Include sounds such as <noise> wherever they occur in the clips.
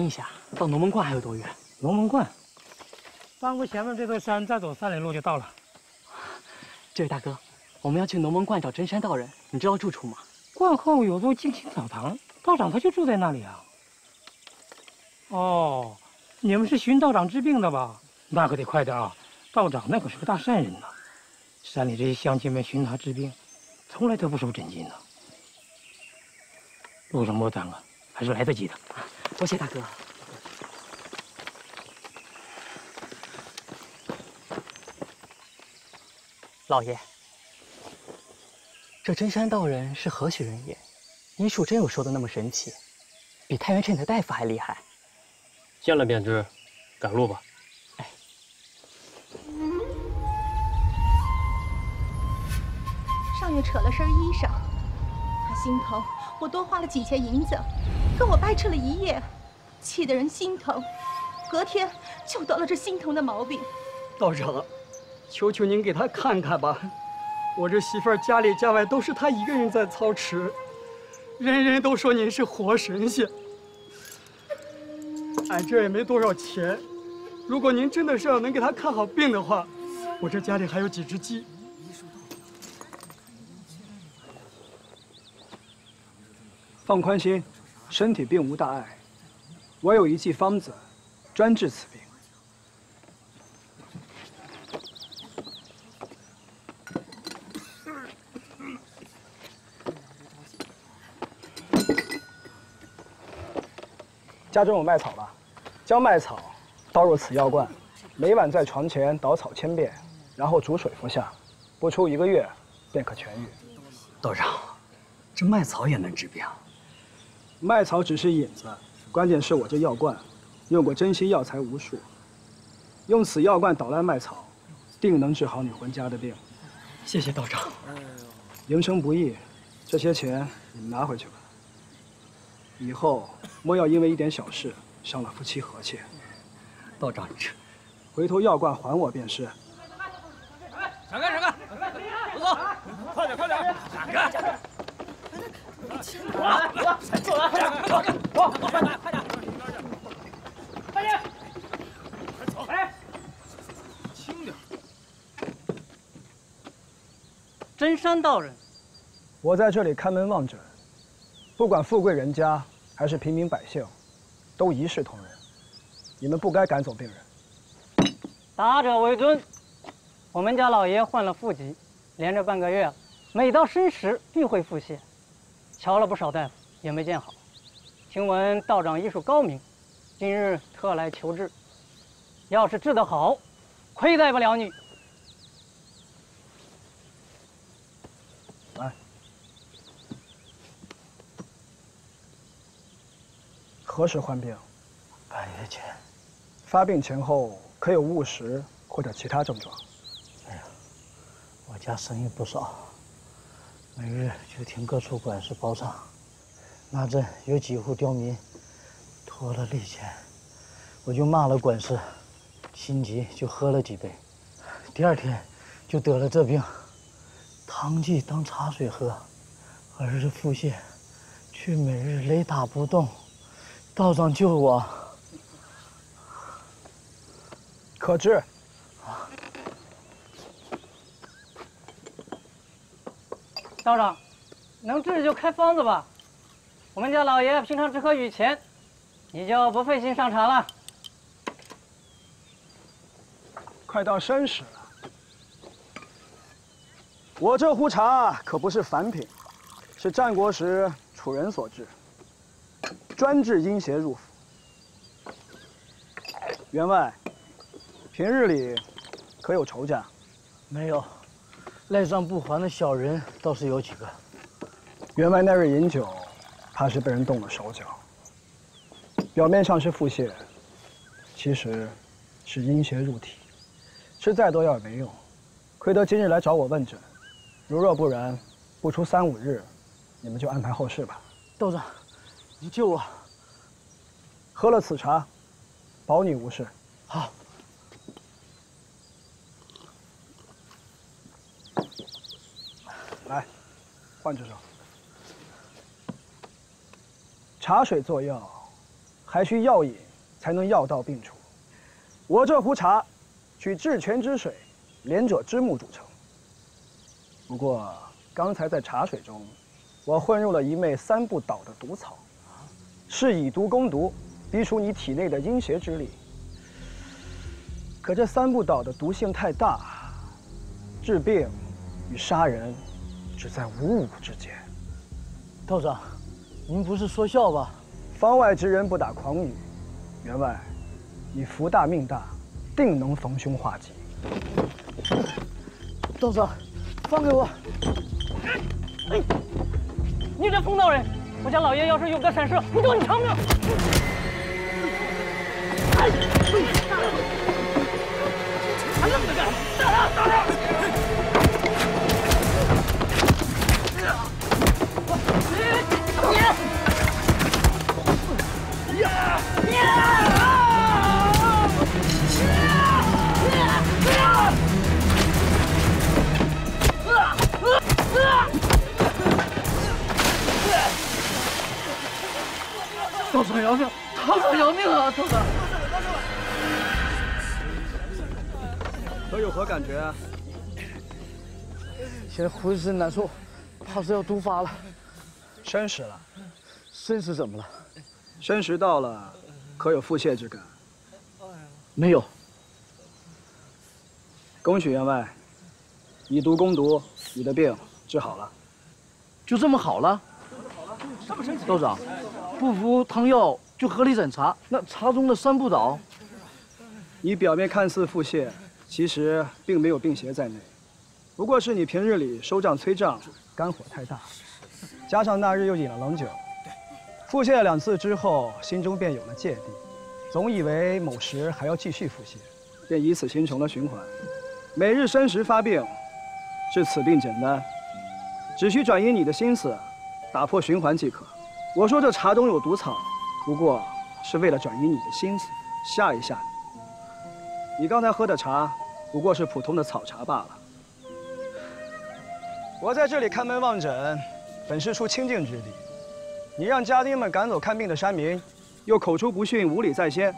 听一下，到龙门观还有多远？龙门观，翻过前面这座山，再走三里路就到了。这位大哥，我们要去龙门观找真山道人，你知道住处吗？观后有座静心澡堂，道长他就住在那里啊。哦，你们是寻道长治病的吧？那可得快点啊！道长那可是个大善人呐。山里这些乡亲们寻他治病，从来都不收真金的。路上莫耽搁，还是来得及的。多谢大哥。老爷，这真山道人是何许人也？医术真有说的那么神奇？比太原镇的大夫还厉害？见了便知，赶路吧。哎，上月扯了身衣裳，他心疼我多花了几钱银子，跟我掰扯了一夜，气得人心疼，隔天就得了这心疼的毛病。道长。求求您给他看看吧，我这媳妇儿家里家外都是他一个人在操持，人人都说您是活神仙。俺这也没多少钱，如果您真的是要能给他看好病的话，我这家里还有几只鸡。放宽心，身体并无大碍，我有一剂方子，专治此病。家中有麦草吧？将麦草倒入此药罐，每晚在床前捣草千遍，然后煮水服下，不出一个月便可痊愈。道长，这麦草也能治病？麦草只是引子，关键是我这药罐用过珍稀药材无数，用此药罐捣烂卖草，定能治好你浑家的病。谢谢道长。营生不易，这些钱你们拿回去吧。以后莫要因为一点小事伤了夫妻和气。道长，这 <laughs> 回头药罐还我便是。闪开，闪开！不走，快点，快点！闪开！走了，走了，走了！快点，走，快点，快点！快点！快走！哎，轻点。真山道人，我在这里看门望诊，不管富贵人家。还是平民百姓，都一视同仁。你们不该赶走病人。打者为尊。我们家老爷患了腹疾，连着半个月，每到申时必会腹泻。瞧了不少大夫，也没见好。听闻道长医术高明，今日特来求治。要是治得好，亏待不了你。来何时患病？半月前。发病前后可有误食或者其他症状？哎呀，我家生意不少，每日就听各处管事包场。那阵有几户刁民拖了利钱，我就骂了管事，心急就喝了几杯，第二天就得了这病，汤剂当茶水喝，儿子腹泻，却每日雷打不动。道长救我，可治。道长，能治就开方子吧。我们家老爷平常只喝雨前，你就不费心上茶了。快到申时了，我这壶茶可不是凡品，是战国时楚人所制。专治阴邪入府。员外，平日里可有仇家？没有，赖账不还的小人倒是有几个。员外那日饮酒，怕是被人动了手脚。表面上是腹泻，其实是阴邪入体，吃再多药也没用。亏得今日来找我问诊，如若不然，不出三五日，你们就安排后事吧。道长。你救我！喝了此茶，保你无事。好。来，换只手。茶水做药，还需药引才能药到病除。我这壶茶，取治泉之水，连者之木煮成。不过刚才在茶水中，我混入了一味三不倒的毒草，是以毒攻毒，逼出你体内的阴邪之力。可这三不倒的毒性太大，治病与杀人，只在五五之间。道长，您不是说笑吧？方外之人不打诳语，员外，你福大命大，定能逢凶化吉。道长，放给我！哎，你这疯道人，我家老爷要是有个闪失，我叫你偿命！还道长饶命！道长饶命啊！道长，都有何感觉？现在浑身难受，怕是要毒发了。申时了，申时怎么了？申时到了，可有腹泻之感？没有。恭喜员外，以毒攻毒，你的病治好了。就这么好了？这么神奇？道长，不服汤药就合理诊查，那茶中的三不倒。你表面看似腹泻，其实并没有病邪在内，不过是你平日里收账催账，肝火太大，加上那日又饮了冷酒，腹泻两次之后，心中便有了芥蒂，总以为某时还要继续腹泻，便以此形成了循环。每日申时发病，治此病简单，只需转移你的心思，打破循环即可。我说这茶中有毒草，不过是为了转移你的心思，吓一吓你。你刚才喝的茶，不过是普通的草茶罢了。我在这里看门望诊，本是出清净之地。你让家丁们赶走看病的山民，又口出不逊，无礼在先，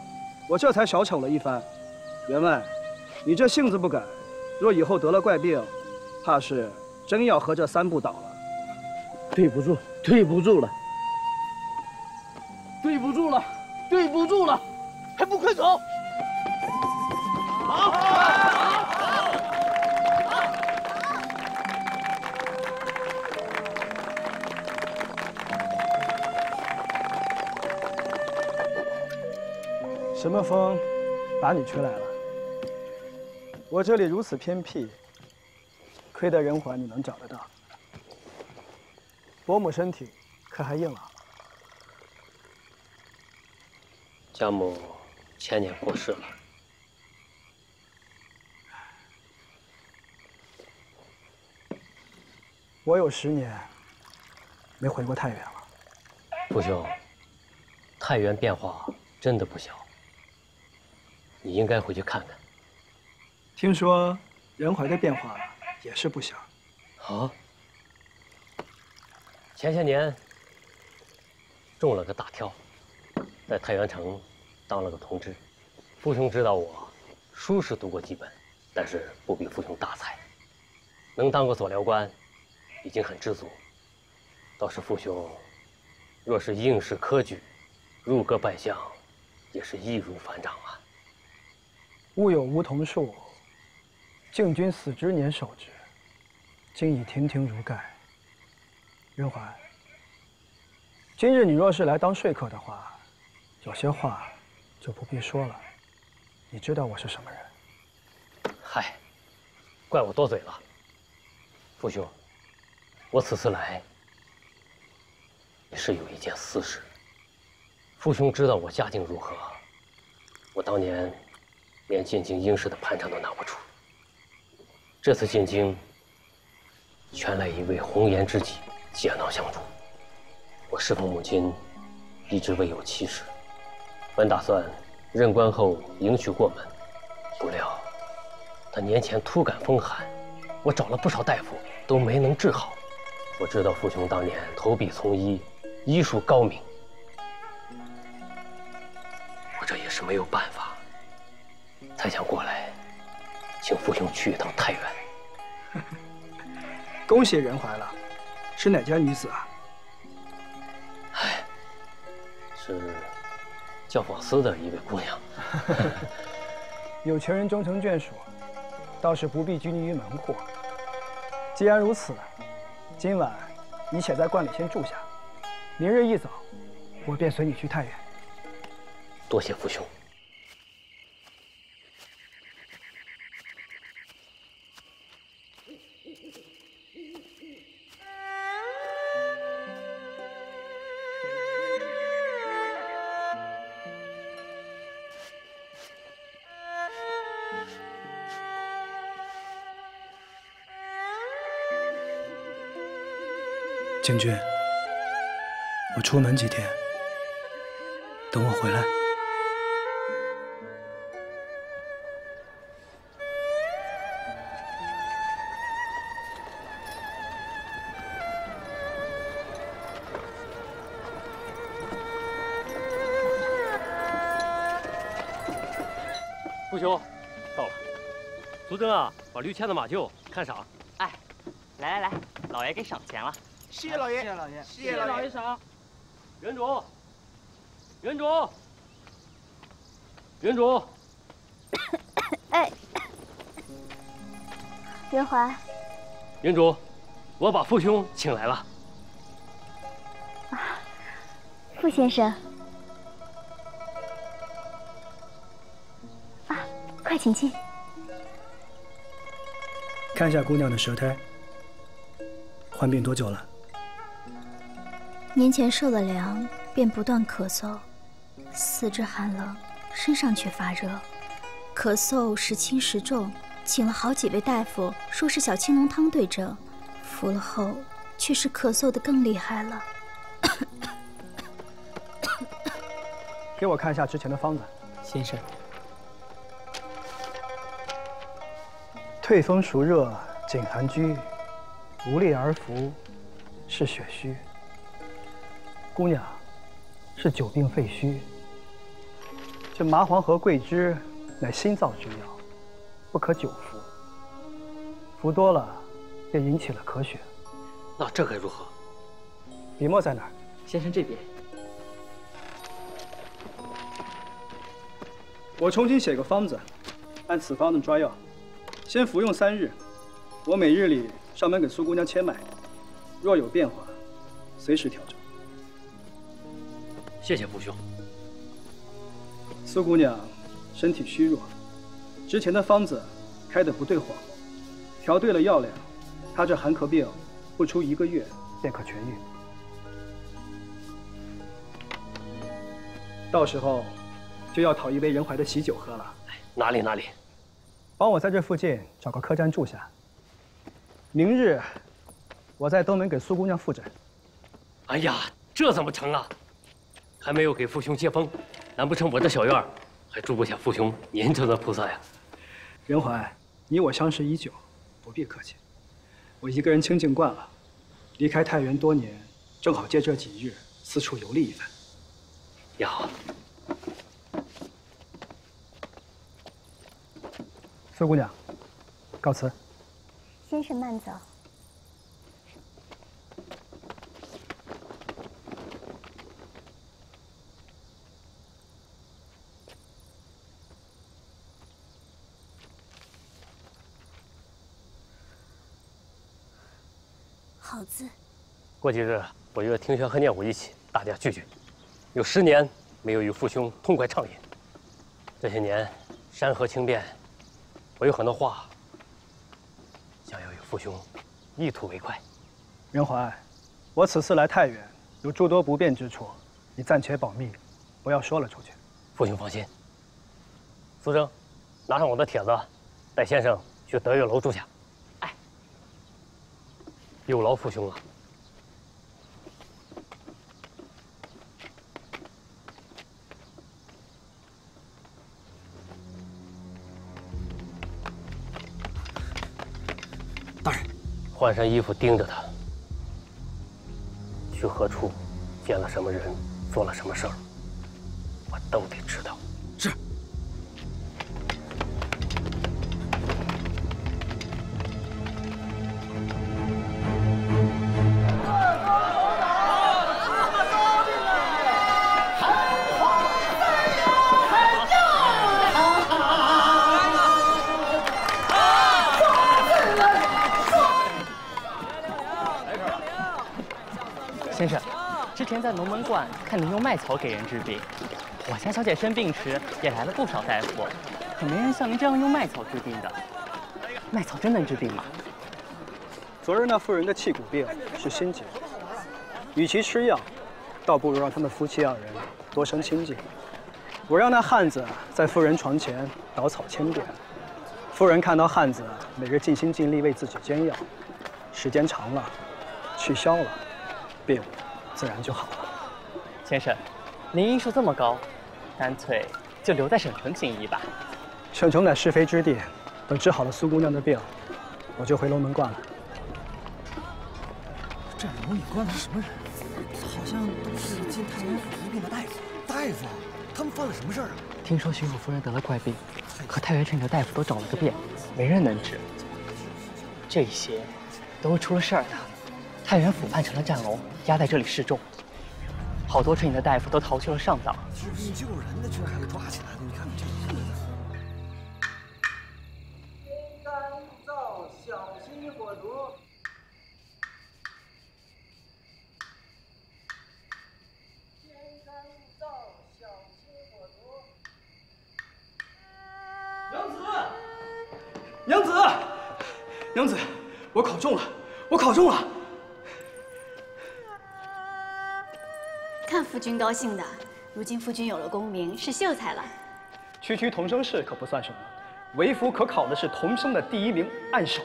我这才小丑了一番。员外，你这性子不改，若以后得了怪病，怕是真要和这三不倒了。对不住，对不住了，对不住了，对不住了，还不快走！好什么风，把你吹来了？我这里如此偏僻，亏得人寰你能找得到。伯母身体可还硬朗？家母前年过世了。我有十年没回过太原了。父兄，太原变化真的不小，你应该回去看看。听说仁怀的变化也是不小。啊？前些年中了个大挑，在太原城当了个同知。父兄知道我书是读过几本，但是不比父兄大才，能当个佐僚官，已经很知足。倒是父兄，若是应试科举，入阁拜相，也是易如反掌啊。吾有梧桐树，敬君死之年守之，今已亭亭如盖。仁怀，今日你若是来当说客的话，有些话就不必说了。你知道我是什么人？嗨，怪我多嘴了。父兄，我此次来也是有一件私事。父兄知道我家境如何，我当年连进京应试的盘缠都拿不出。这次进京，全赖一位红颜知己。解囊相助。我侍奉母亲，一直未有妻室。本打算任官后迎娶过门，不料他年前突感风寒，我找了不少大夫都没能治好。我知道父兄当年投笔从医，医术高明，我这也是没有办法，才想过来，请父兄去一趟太原。恭喜仁怀了，是哪家女子啊？哎，是教坊司的一位姑娘。<laughs> 有情人终成眷属，倒是不必拘泥于门户。既然如此，今晚你且在观里先住下，明日一早，我便随你去太原。多谢父兄。建军，我出门几天，等我回来。父兄，到了。苏增啊，把驴牵的马厩，看赏。哎，来来来，老爷给赏钱了。谢谢老爷，谢谢老爷，谢谢老爷赏。原主，原主，原主。哎，元怀，原主，我把父兄请来了。啊傅先生，啊，快请进。看一下姑娘的舌苔，患病多久了？年前受了凉，便不断咳嗽，四肢寒冷，身上却发热，咳嗽时轻时重，请了好几位大夫，说是小青龙汤对症，服了后却是咳嗽的更厉害了。给我看一下之前的方子。先生，退风熟热，颈寒居，无力而服，是血虚。姑娘，是久病肺虚。这麻黄和桂枝乃心燥之药，不可久服。服多了，便引起了咳血。那这该如何？笔墨在哪儿？先生这边。我重新写个方子，按此方子抓药，先服用三日。我每日里上门给苏姑娘切脉，若有变化，随时调整。谢谢父兄。苏姑娘身体虚弱，之前的方子开的不对火，调对了药量，她这寒咳病不出一个月便可痊愈。到时候就要讨一杯仁怀的喜酒喝了。哪里哪里，帮我在这附近找个客栈住下。明日我在东门给苏姑娘复诊。哎呀，这怎么成啊？还没有给父兄接风，难不成我这小院还住不下父兄您这尊菩萨呀？仁怀，你我相识已久，不必客气。我一个人清静惯了，离开太原多年，正好借这几日四处游历一番。也好。苏姑娘，告辞。先生慢走。好字。过几日我约听轩和念武一起，大家聚聚。有十年没有与父兄痛快畅饮。这些年山河轻变，我有很多话想要与父兄一吐为快。仁怀，我此次来太原有诸多不便之处，你暂且保密，不要说了出去。父兄放心。苏征，拿上我的帖子，带先生去德月楼住下。哎，有劳父兄了。大换身衣服盯着他，去何处，见了什么人，做了什么事儿，我都得知道。在龙门观看您用麦草给人治病，我家小姐生病时也来了不少大夫，可没人像您这样用麦草治病的。麦草真能治病吗？昨日那妇人的气骨病是心结，与其吃药，倒不如让他们夫妻二人多生清静。我让那汉子在妇人床前捣草千遍，妇人看到汉子每日尽心尽力为自己煎药，时间长了，气消了。病自然就好了。先生，您医术这么高，干脆就留在省城行医吧。省城乃是非之地，等治好了苏姑娘的病，我就回龙门观了。这龙里关的是什么人？好像都是进太原府医病的大夫。大夫，他们犯了什么事儿啊？听说巡抚夫人得了怪病，可太原城里的大夫都找了个遍，没人能治。这些都是出了事儿的。太原府办成了战龙，压在这里示众，好多城里的大夫都逃去了上党。治病救人的居然还被抓起来了！你看看这。天干物燥，小心火烛。天干物燥，小心火烛。娘子，娘子，娘子，我考中了，我考中了。看夫君高兴的，如今夫君有了功名，是秀才了。区区同生试可不算什么，为夫可考的是同生的第一名按手。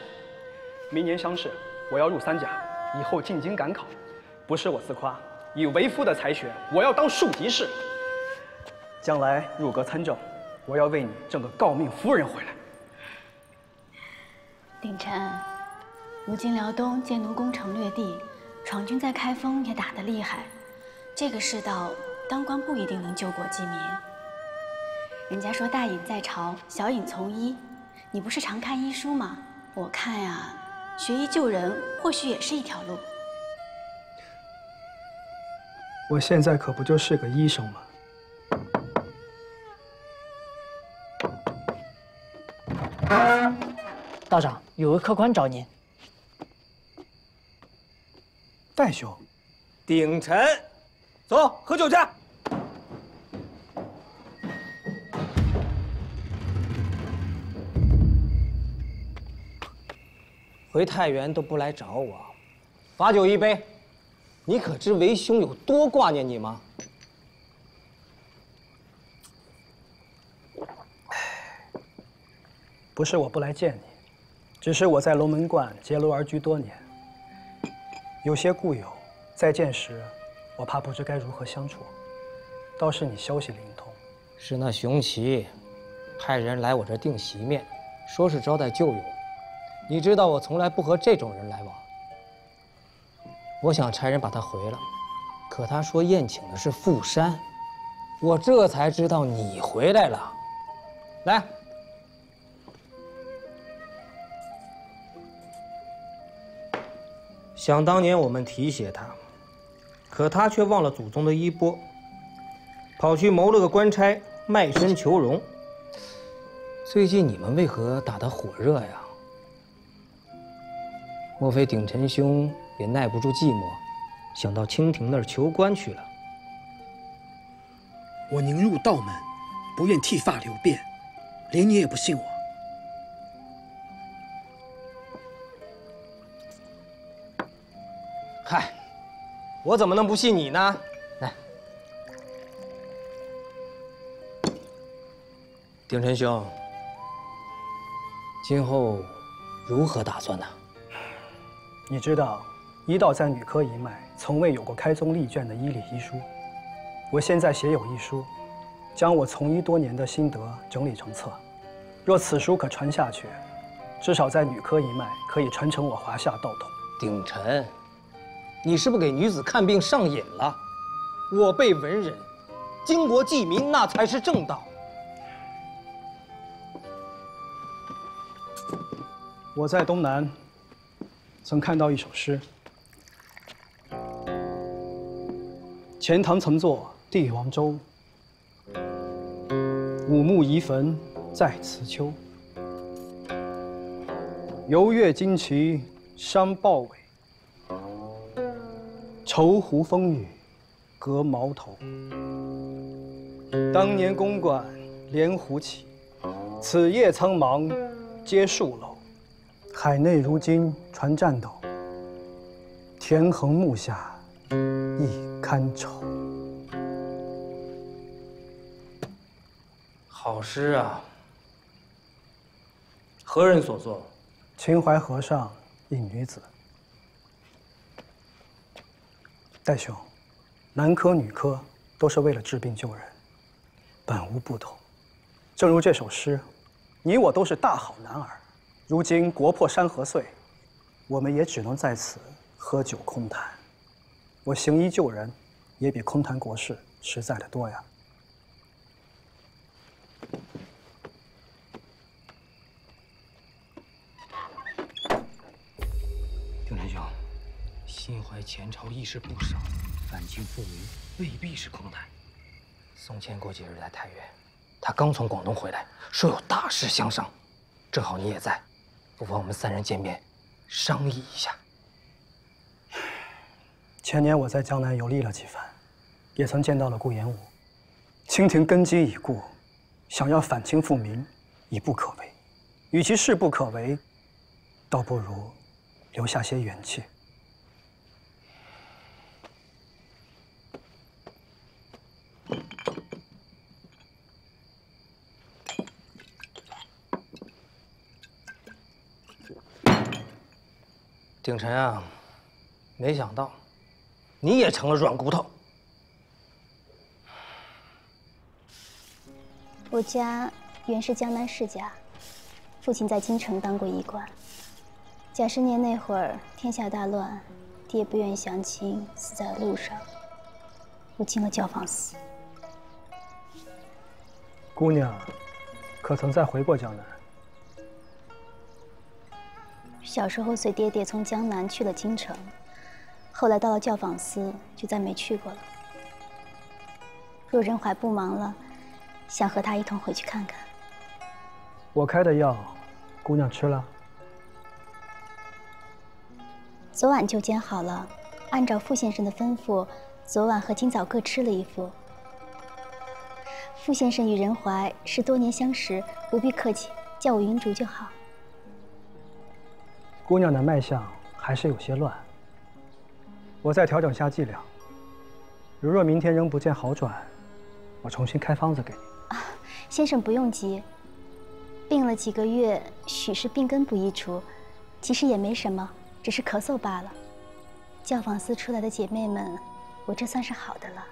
明年乡试，我要入三甲，以后进京赶考。不是我自夸，以为夫的才学，我要当庶吉士。将来入阁参政，我要为你挣个诰命夫人回来。鼎臣，如今辽东建奴攻城略地，闯军在开封也打得厉害。这个世道，当官不一定能救国济民。人家说大隐在朝，小隐从医。你不是常看医书吗？我看呀，学医救人或许也是一条路。我现在可不就是个医生吗？道长，有个客官找您。戴兄，鼎臣。走，喝酒去。回太原都不来找我，罚酒一杯。你可知为兄有多挂念你吗？不是我不来见你，只是我在龙门观结庐而居多年，有些故友再见时。我怕不知该如何相处，倒是你消息灵通。是那熊奇派人来我这订席面，说是招待旧友。你知道我从来不和这种人来往。我想差人把他回了，可他说宴请的是富山，我这才知道你回来了。来，想当年我们提携他。可他却忘了祖宗的衣钵，跑去谋了个官差，卖身求荣。最近你们为何打得火热呀？莫非鼎臣兄也耐不住寂寞，想到清廷那儿求官去了？我宁入道门，不愿剃发留辫，连你也不信我。我怎么能不信你呢？来，鼎臣兄，今后如何打算呢？你知道，医道在女科一脉，从未有过开宗立卷的医理医书。我现在写有一书，将我从医多年的心得整理成册。若此书可传下去，至少在女科一脉可以传承我华夏道统。鼎臣。你是不是给女子看病上瘾了？我辈文人，经国济民，那才是正道。我在东南曾看到一首诗：钱塘曾作帝王州，五木遗坟在此丘。游越旌旗伤豹尾，愁湖风雨隔毛头。当年公馆连湖起，此夜苍茫皆戍楼。海内如今传战斗，田横木下亦堪愁。好诗啊！何人所作？秦淮河上一女子。戴兄，男科女科都是为了治病救人，本无不同。正如这首诗，你我都是大好男儿。如今国破山河碎，我们也只能在此喝酒空谈。我行医救人，也比空谈国事实在的多呀。心怀前朝义士不少，反清复明未必是空谈。宋谦过几日来太原，他刚从广东回来，说有大事相商，正好你也在。不妨我们三人见面，商议一下。<sighs> 前年我在江南游历了几番，也曾见到了顾炎武。清廷根基已固，想要反清复明，已不可为。与其事不可为，倒不如留下些元气。鼎臣啊，没想到你也成了软骨头。我家原是江南世家，父亲在京城当过医官。甲申年那会儿，天下大乱，爹不愿降亲，死在了路上。我进了教坊司。姑娘，可曾再回过江南？小时候随爹爹从江南去了京城，后来到了教坊司，就再没去过了。若仁怀不忙了，想和他一同回去看看。我开的药，姑娘吃了？昨晚就煎好了，按照傅先生的吩咐，昨晚和今早各吃了一副。傅先生与仁怀是多年相识，不必客气，叫我云竹就好。姑娘的脉象还是有些乱，我再调整下剂量。如若明天仍不见好转，我重新开方子给你。啊，先生不用急，病了几个月，许是病根不易除，其实也没什么，只是咳嗽罢了。教坊司出来的姐妹们，我这算是好的了。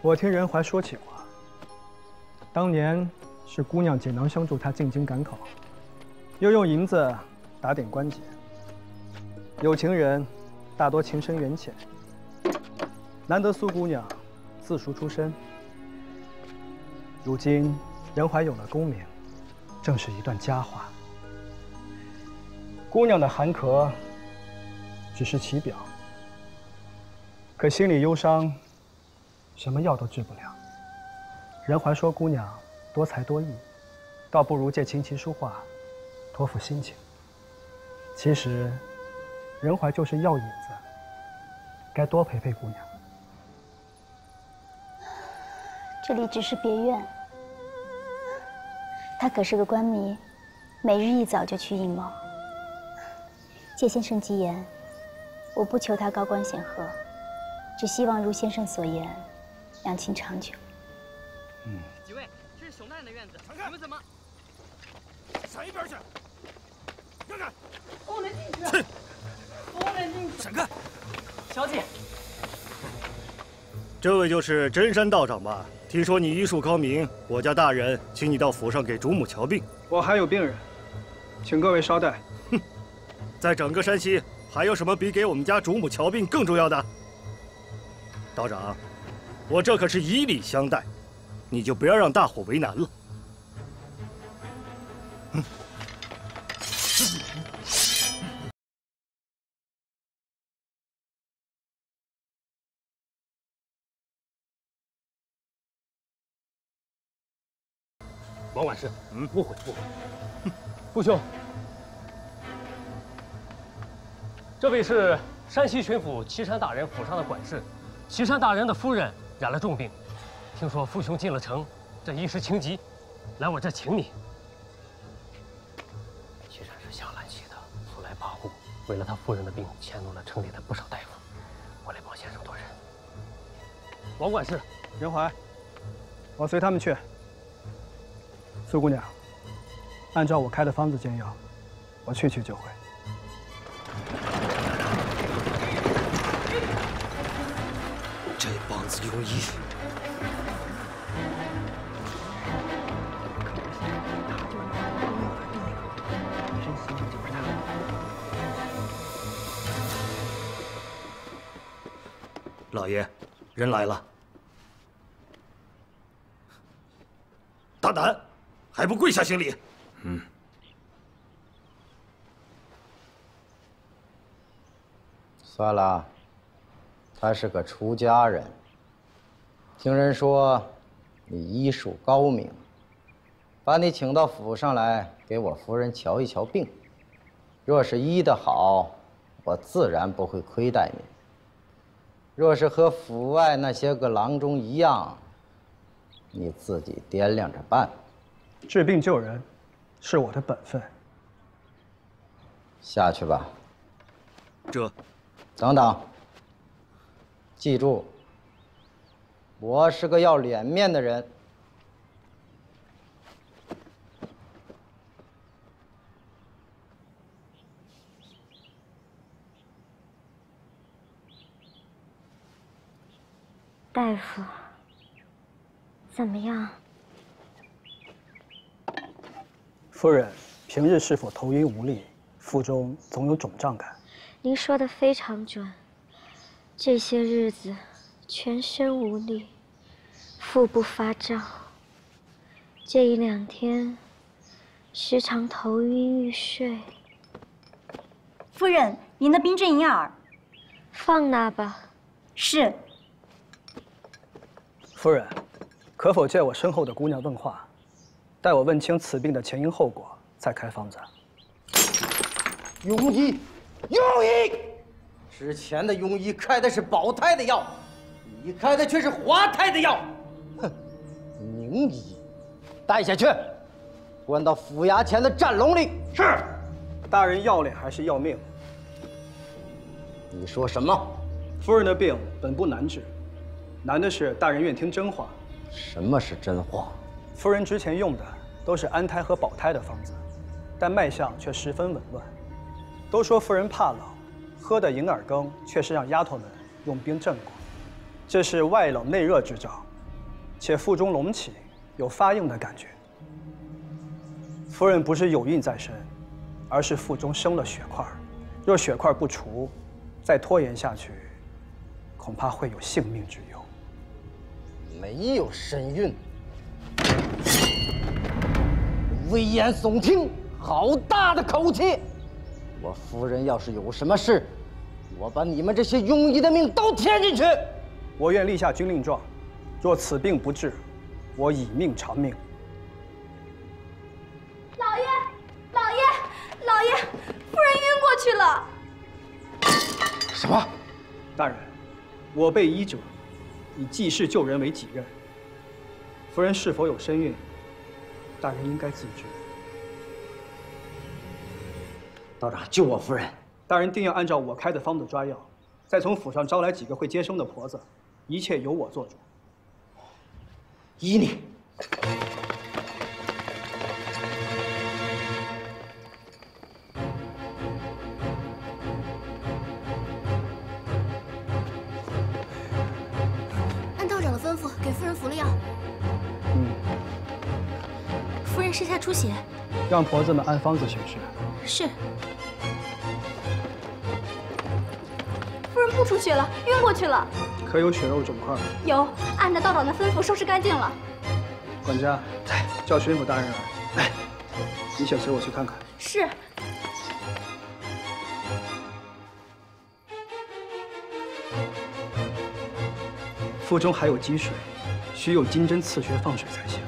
我听仁怀说起过，当年是姑娘锦囊相助他进京赶考。又用银子打点关节。有情人大多情深缘浅，难得苏姑娘自赎出身。如今仁怀有了功名，正是一段佳话。姑娘的寒咳只是其表，可心里忧伤，什么药都治不了。仁怀说姑娘多才多艺，倒不如借琴棋书画。托付心情。其实，仁怀就是药引子，该多陪陪姑娘。<sighs> 这里只是别院，他可是个官迷，每日一早就去应谋。借先生吉言，我不求他高官显赫，只希望如先生所言，两情长久。嗯。几位，这是熊大人的院子，你们怎么？闪一边去！不能进去！不能进去！闪开！小姐，这位就是真山道长吧？听说你医术高明，我家大人请你到府上给主母瞧病。我还有病人，请各位稍待。哼，在整个山西，还有什么比给我们家主母瞧病更重要的？道长，我这可是以礼相待，你就不要让大伙为难了。王管事，嗯，误会误会。<laughs> 父兄，这位是山西巡抚岐山大人府上的管事，岐山大人的夫人染了重病，听说父兄进了城，这一时情急，来我这请你。岐山是下兰起的，素来跋扈，为了他夫人的病，迁怒了城里的不少大夫，我来帮先生多人。王管事，任怀，我随他们去。苏姑娘，按照我开的方子煎药，我去去就回。这帮子庸医！老爷，人来了。大胆！还不跪下行礼！嗯。算了，他是个出家人。听人说你医术高明，把你请到府上来给我夫人瞧一瞧病。若是医得好，我自然不会亏待你；若是和府外那些个郎中一样，你自己掂量着办。治病救人，是我的本分。下去吧。这，等等。记住，我是个要脸面的人。大夫，怎么样？夫人，平日是否头晕无力？腹中总有肿胀感。您说的非常准。这些日子全身无力，腹部发胀。这一两天时常头晕欲睡。夫人，您的冰镇银耳，放那吧。是。夫人，可否借我身后的姑娘问话？待我问清此病的前因后果，再开方子。庸医，庸医！之前的庸医开的是保胎的药，你开的却是滑胎的药。哼，宁医，带下去，关到府衙前的战笼里。是，大人要脸还是要命？你说什么？夫人的病本不难治，难的是大人愿听真话。什么是真话？夫人之前用的都是安胎和保胎的方子，但脉象却十分紊乱。都说夫人怕冷，喝的银耳羹却是让丫头们用冰镇过，这是外冷内热之兆，且腹中隆起，有发硬的感觉。夫人不是有孕在身，而是腹中生了血块，若血块不除，再拖延下去，恐怕会有性命之忧。没有身孕。危言耸听，好大的口气！我夫人要是有什么事，我把你们这些庸医的命都添进去。我愿立下军令状，若此病不治，我以命偿命。老爷，老爷，老爷，夫人晕过去了。什么？大人，我辈医者以济世救人为己任。夫人是否有身孕？大人应该自知。道长，救我夫人！大人定要按照我开的方子抓药，再从府上招来几个会接生的婆子，一切由我做主。依你。出血，让婆子们按方子行事。是。夫人不出血了，晕过去了。可有血肉肿块？有，按照道长的吩咐收拾干净了。管家，在，叫巡抚大人来。来，你先随我去看看。是。腹中还有积水，需用金针刺穴放水才行。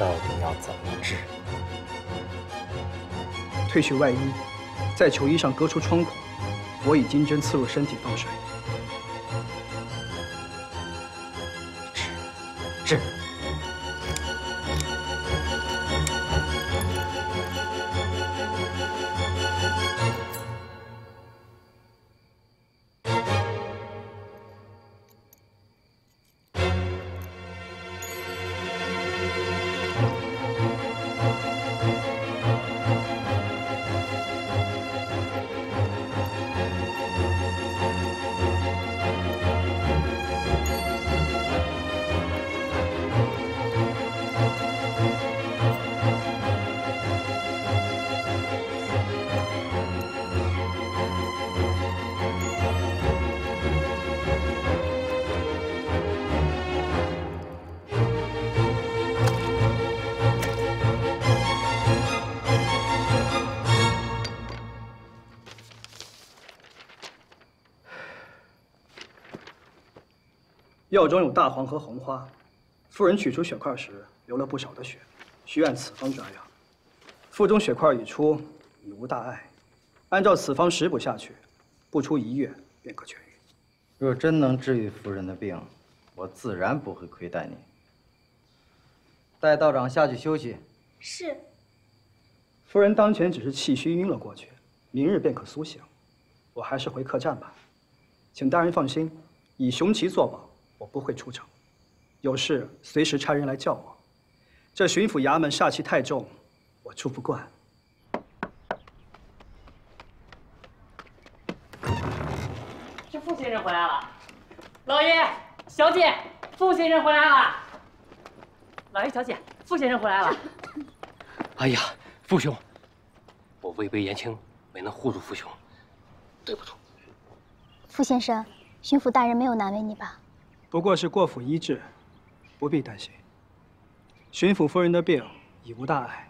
到底要怎么治？褪去外衣，在囚衣上割出窗口，我以金针刺入身体放水。药中有大黄和红花，夫人取出血块时流了不少的血，需按此方抓药。腹中血块已出，已无大碍，按照此方食补下去，不出一月便可痊愈。若真能治愈夫人的病，我自然不会亏待你。带道长下去休息。是。夫人当前只是气虚晕了过去，明日便可苏醒。我还是回客栈吧，请大人放心，以雄奇作保。我不会出城，有事随时差人来叫我。这巡抚衙门煞气太重，我出不惯。是傅先生回来了，老爷、小姐，傅先生回来了。老爷、小姐，傅先生回来了。哎呀，傅兄，我位卑言轻，没能护住傅兄，对不住。傅先生，巡抚大人没有难为你吧？不过是过府医治，不必担心。巡抚夫人的病已无大碍，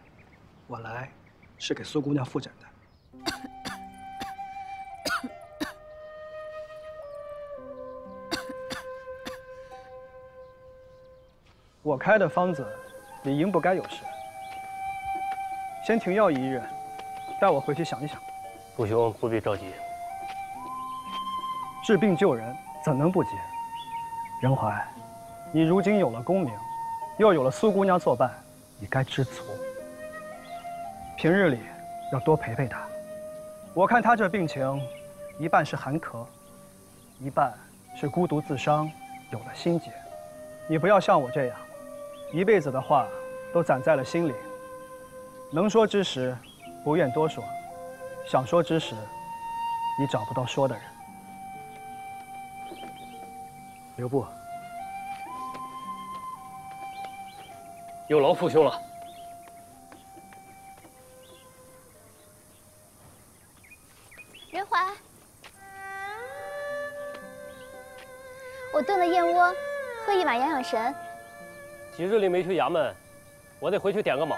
我来是给苏姑娘复诊的。<coughs> 我开的方子理应不该有事。先停药一日，带我回去想一想。傅兄不必着急，治病救人怎能不急？仁怀，你如今有了功名，又有了苏姑娘作伴，你该知足。平日里要多陪陪她。我看她这病情，一半是寒咳，一半是孤独自伤，有了心结。你不要像我这样，一辈子的话都攒在了心里。能说之时，不愿多说；想说之时，你找不到说的人。留步，有劳父兄了。仁怀，我炖了燕窝，喝一碗养养神。几日里没去衙门，我得回去点个卯。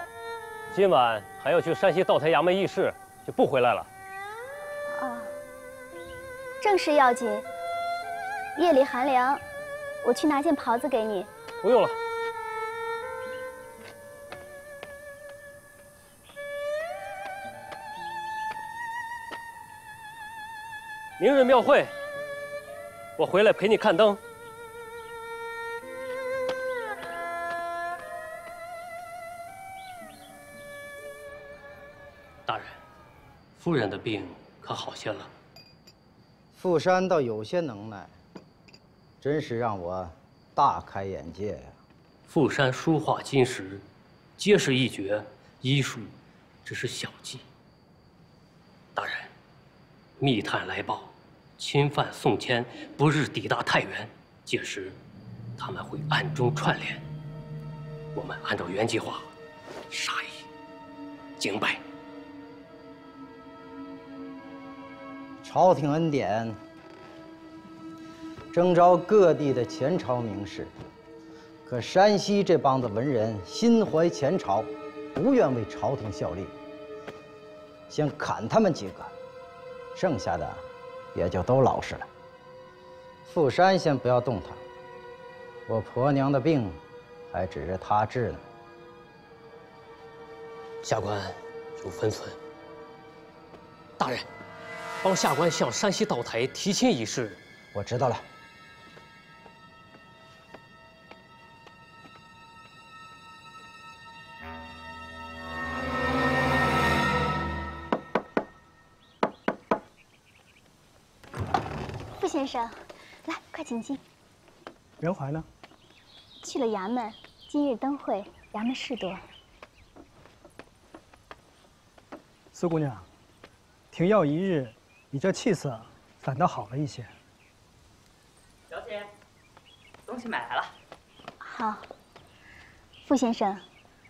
今晚还要去山西道台衙门议事，就不回来了。啊，正事要紧，夜里寒凉。我去拿件袍子给你。不用了。明日庙会，我回来陪你看灯。大人，夫人的病可好些了？傅山倒有些能耐。真是让我大开眼界呀！富山书画金石，皆是一绝，医术只是小技。大人，密探来报，侵犯宋谦不日抵达太原，届时他们会暗中串联。我们按照原计划，杀一儆百。朝廷恩典，征召各地的前朝名士。可山西这帮子文人心怀前朝，不愿为朝廷效力。先砍他们几个，剩下的也就都老实了。富山先不要动他，我婆娘的病还指着他治呢。下官有分寸。大人，帮下官向山西道台提亲一事，我知道了。生，来，快请进。袁怀呢？去了衙门，今日灯会，衙门事多。苏姑娘，停药一日，你这气色反倒好了一些。小姐，东西买来了。好。傅先生，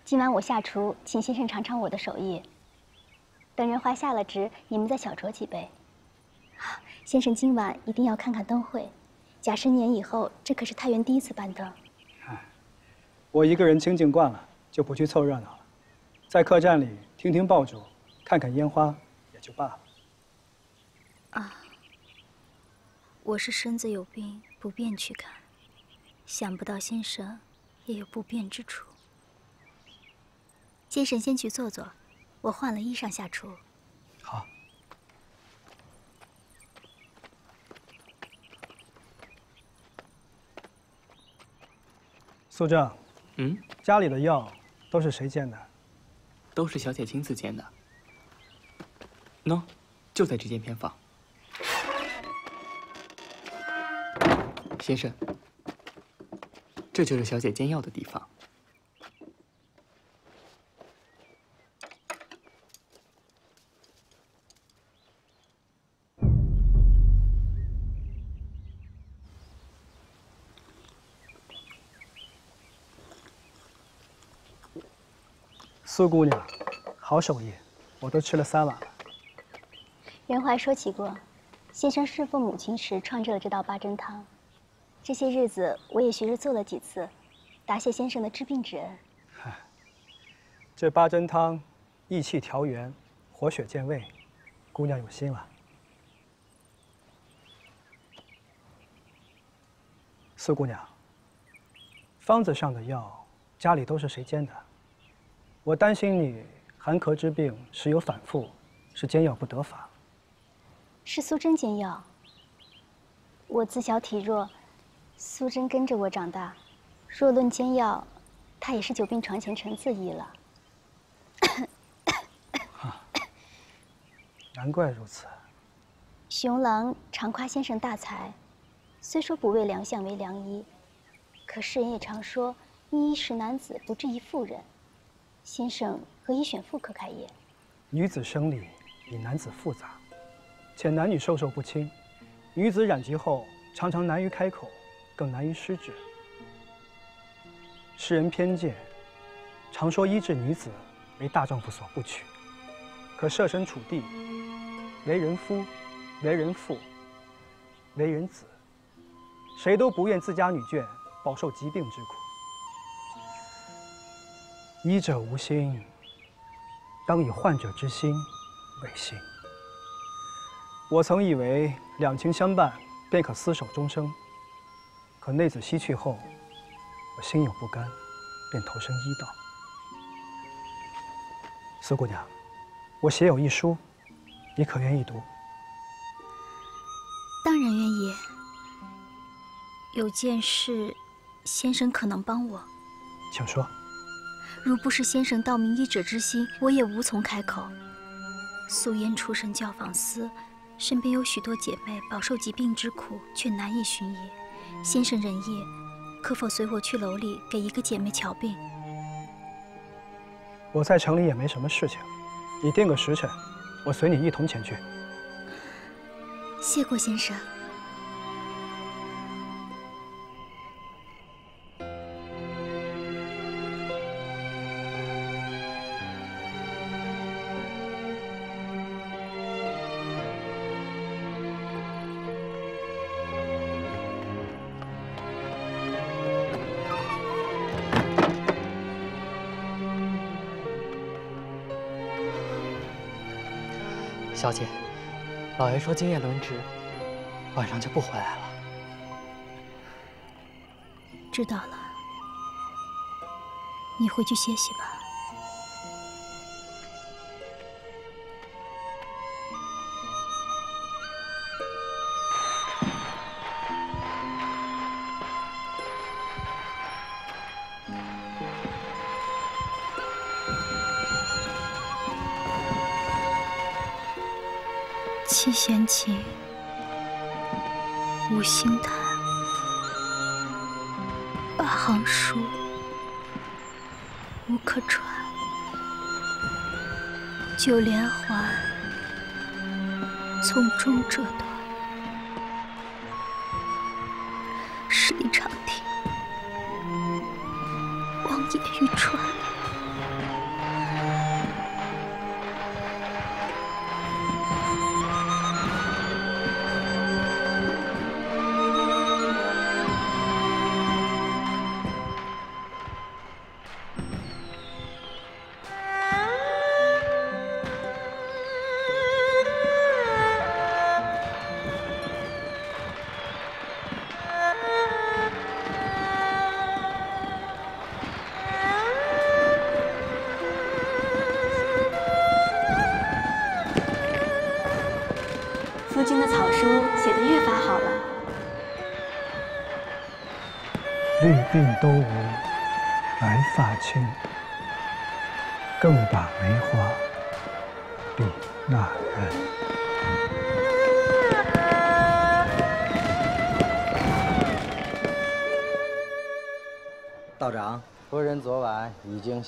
今晚我下厨，请先生尝尝我的手艺。等仁怀下了职，你们再小酌几杯。先生今晚一定要看看灯会。甲申年以后，这可是太原第一次办灯。我一个人清静惯了，就不去凑热闹了。在客栈里听听爆竹，看看烟花，也就罢了。啊，我是身子有病，不便去看。想不到先生也有不便之处。先生先去坐坐，我换了衣裳下厨。苏正，嗯，家里的药都是谁煎的？都是小姐亲自煎的。喏，就在这间偏房。先生，这就是小姐煎药的地方。苏姑娘，好手艺，我都吃了三碗了。仁怀说起过，先生侍奉母亲时创制了这道八珍汤，这些日子我也学着做了几次，答谢先生的治病之恩。这八珍汤，益气调元，活血健胃，姑娘有心了。苏姑娘，方子上的药，家里都是谁煎的？我担心你寒咳之病时有反复，是煎药不得法。是苏珍煎药。我自小体弱，苏珍跟着我长大。若论煎药，她也是久病床前陈自医了。难怪如此。<coughs> 熊郎常夸先生大才，虽说不为良相为良医，可世人也常说医是男子，不治一妇人。先生何以选妇科开业？女子生理比男子复杂，且男女授受不亲，女子染疾后常常难于开口，更难于施治。世人偏见，常说医治女子为大丈夫所不取，可设身处地，为人夫、为人父、为人子，谁都不愿自家女眷饱受疾病之苦。医者无心，当以患者之心为心。我曾以为两情相伴便可厮守终生，可内子西去后，我心有不甘，便投身医道。苏姑娘，我写有一书，你可愿意读？当然愿意。有件事，先生可能帮我。请说。如不是先生道明医者之心，我也无从开口。素烟出身教坊司，身边有许多姐妹饱受疾病之苦，却难以寻医。先生仁义，可否随我去楼里给一个姐妹瞧病？我在城里也没什么事情，你定个时辰，我随你一同前去。谢过先生。老爷说今夜轮值，晚上就不回来了。知道了，你回去歇息吧。七弦琴，五星弹，八行书，无可传，九连环，从中折断，十里长亭，望眼欲穿。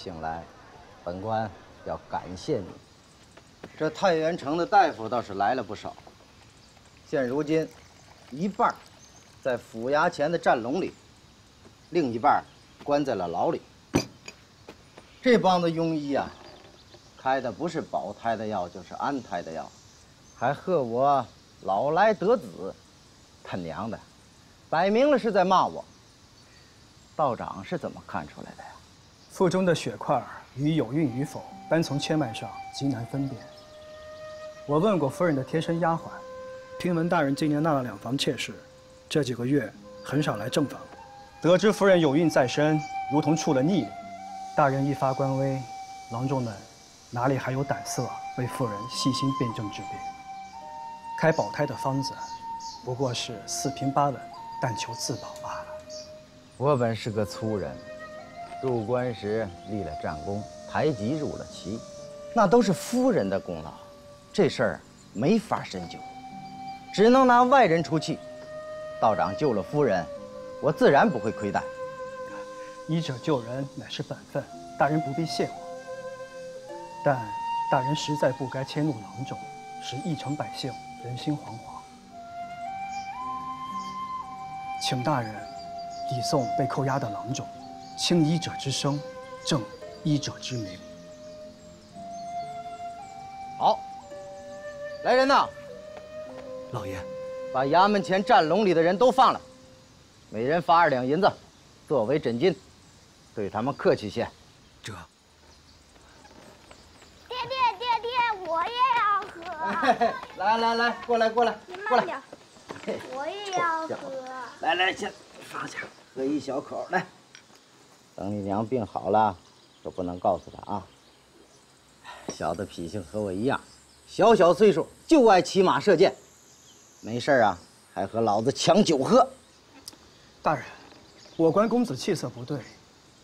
醒来，本官要感谢你。这太原城的大夫倒是来了不少，现如今，一半在府衙前的战笼里，另一半关在了牢里。这帮子庸医啊，开的不是保胎的药，就是安胎的药，还贺我老来得子，他娘的，摆明了是在骂我。道长是怎么看出来的呀？腹中的血块与有孕与否，单从切脉上极难分辨。我问过夫人的贴身丫鬟，听闻大人今年纳了两房妾室，这几个月很少来正房。得知夫人有孕在身，如同触了逆鳞。大人一发官威，郎中们哪里还有胆色为夫人细心辨证治病？开保胎的方子，不过是四平八稳，但求自保罢了。我本是个粗人，入关时立了战功，抬级入了旗，那都是夫人的功劳。这事儿没法深究，只能拿外人出气。道长救了夫人，我自然不会亏待。医者救人乃是本分，大人不必谢我。但大人实在不该迁怒郎中，使一城百姓人心惶惶。请大人抵送被扣押的郎中，轻医者之声，正医者之名。好，来人呐！老爷，把衙门前战笼里的人都放了，每人发二两银子，作为诊金，对他们客气些。这，爹爹爹爹，我也要喝。来 <laughs> 来来，过来过来，过来。我也要喝。<laughs> 来来，先放下，喝一小口来。等你娘病好了，可不能告诉她啊。小的脾性和我一样，小小岁数就爱骑马射箭，没事啊还和老子抢酒喝。大人，我观公子气色不对，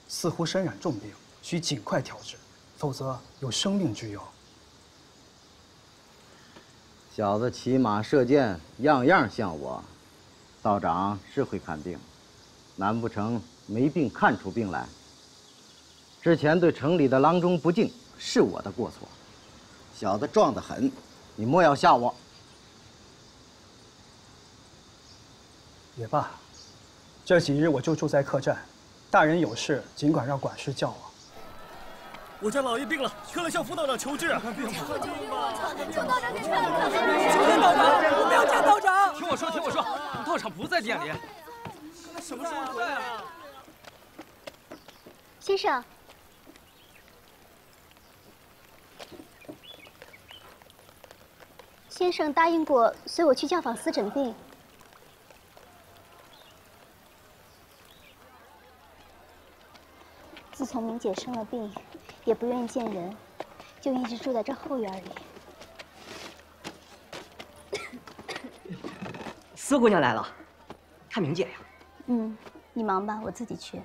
似乎身染重病，需尽快调治，否则有生命之忧。小子骑马射箭，样样像我。道长是会看病，难不成没病看出病来？之前对城里的郎中不敬，是我的过错。小子壮得很，你莫要吓我。也罢，这几日我就住在客栈，大人有事尽管让管事叫我。我家老爷病了，劝了向副道长求治。求道长，求道长，我们要见道长。听我说，听我说，道长不在店里。他什么时候回来啊？先生，先生答应过随我去教坊司诊病。自从明姐生了病，也不愿意见人，就一直住在这后院里。<coughs> 司姑娘来了，看明姐呀。嗯，你忙吧，我自己去。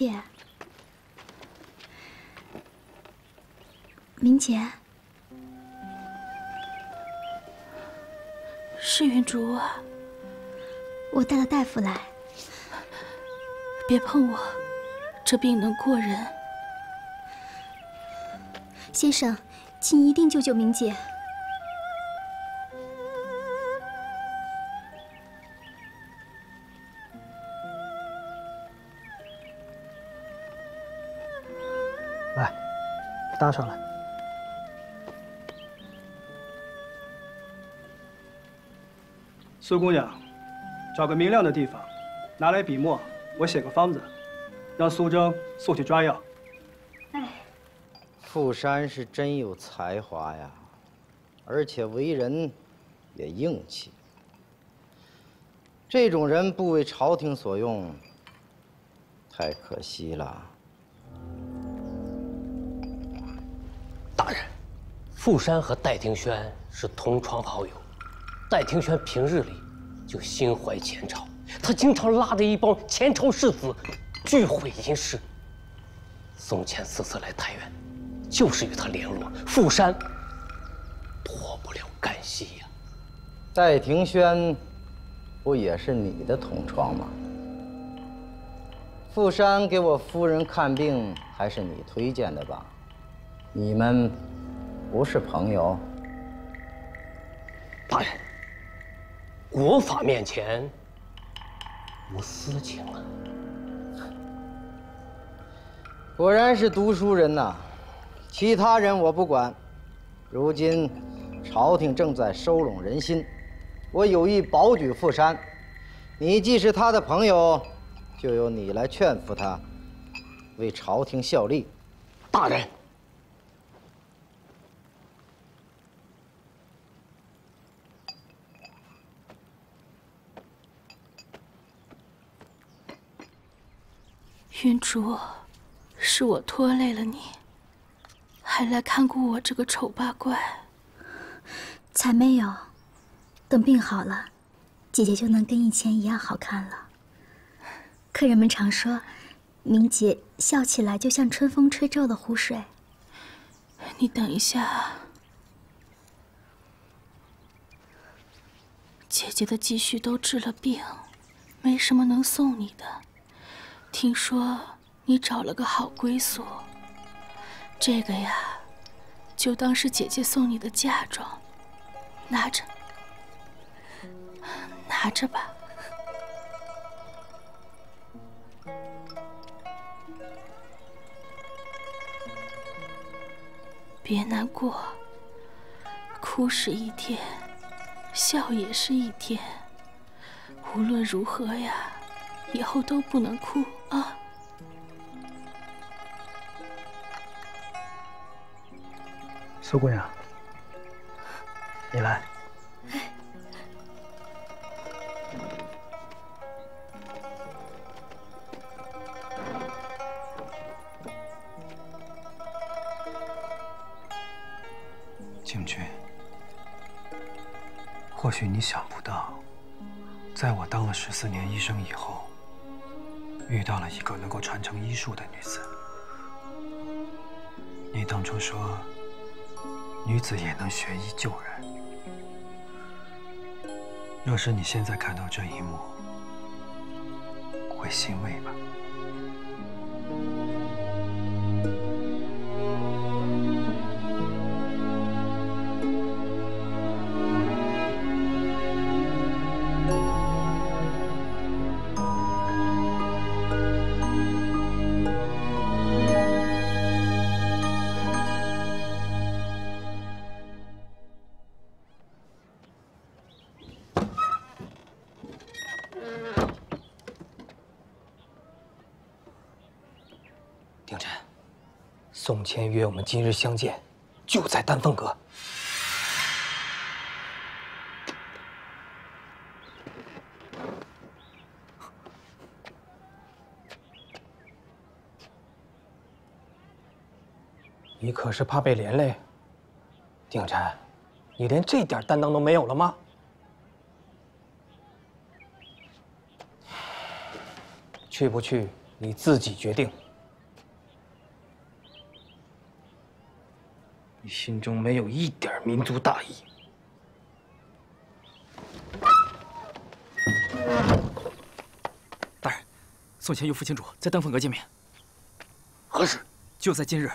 明姐，明姐，是云竹啊！我带了大夫来。别碰我，这病能过人。先生，请一定救救明姐。搭上来。苏姑娘，找个明亮的地方，拿来笔墨，我写个方子，让苏征速去抓药。哎，傅山是真有才华呀，而且为人也硬气。这种人不为朝廷所用，太可惜了。富山和戴庭轩是同窗好友，戴庭轩平日里就心怀前朝，他经常拉着一帮前朝士子聚会吟诗。宋谦此次来太原，就是与他联络。富山脱不了干系呀。戴庭轩不也是你的同窗吗？富山给我夫人看病，还是你推荐的吧？你们不是朋友？大人，国法面前无私情啊！果然是读书人呐，其他人我不管。如今朝廷正在收拢人心，我有意保举富山。你既是他的朋友，就由你来劝服他，为朝廷效力。大人。云竹，是我拖累了你，还来看顾我这个丑八怪。才没有，等病好了，姐姐就能跟以前一样好看了。客人们常说，明姐笑起来就像春风吹皱的湖水。你等一下，姐姐的积蓄都治了病，没什么能送你的。听说你找了个好归宿，这个呀，就当是姐姐送你的嫁妆，拿着，拿着吧。别难过，哭是一天，笑也是一天。无论如何呀。以后都不能哭啊！苏姑娘，你来。景君，或许你想不到，在我当了十四年医生以后。遇到了一个能够传承医术的女子。你当初说，女子也能学医救人。若是你现在看到这一幕，会欣慰吧？宋谦约我们今日相见，就在丹凤阁。你可是怕被连累？鼎琛，你连这点担当都没有了吗？去不去，你自己决定。你心中没有一点民族大义。大人，宋谦与傅清主在丹凤阁见面。何时？就在今日。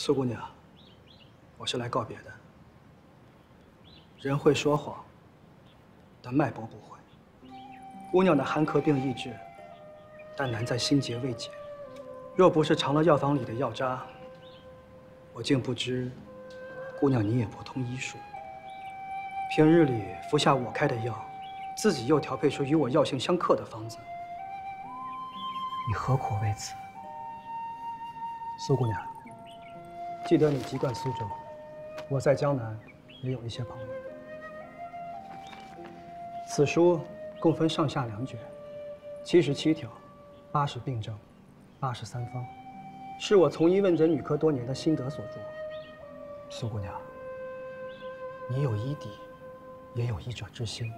苏姑娘，我是来告别的。人会说谎，但脉搏不会。姑娘的寒咳病易治，但难在心结未解。若不是尝了药房里的药渣，我竟不知姑娘你也不通医术。平日里服下我开的药，自己又调配出与我药性相克的方子，你何苦为此？苏姑娘，记得你籍贯苏州，我在江南也有一些朋友。此书共分上下两卷，七十七条，八十病症，八十三方，是我从医问诊女科多年的心得所著。苏姑娘，你有医底，也有医者之心。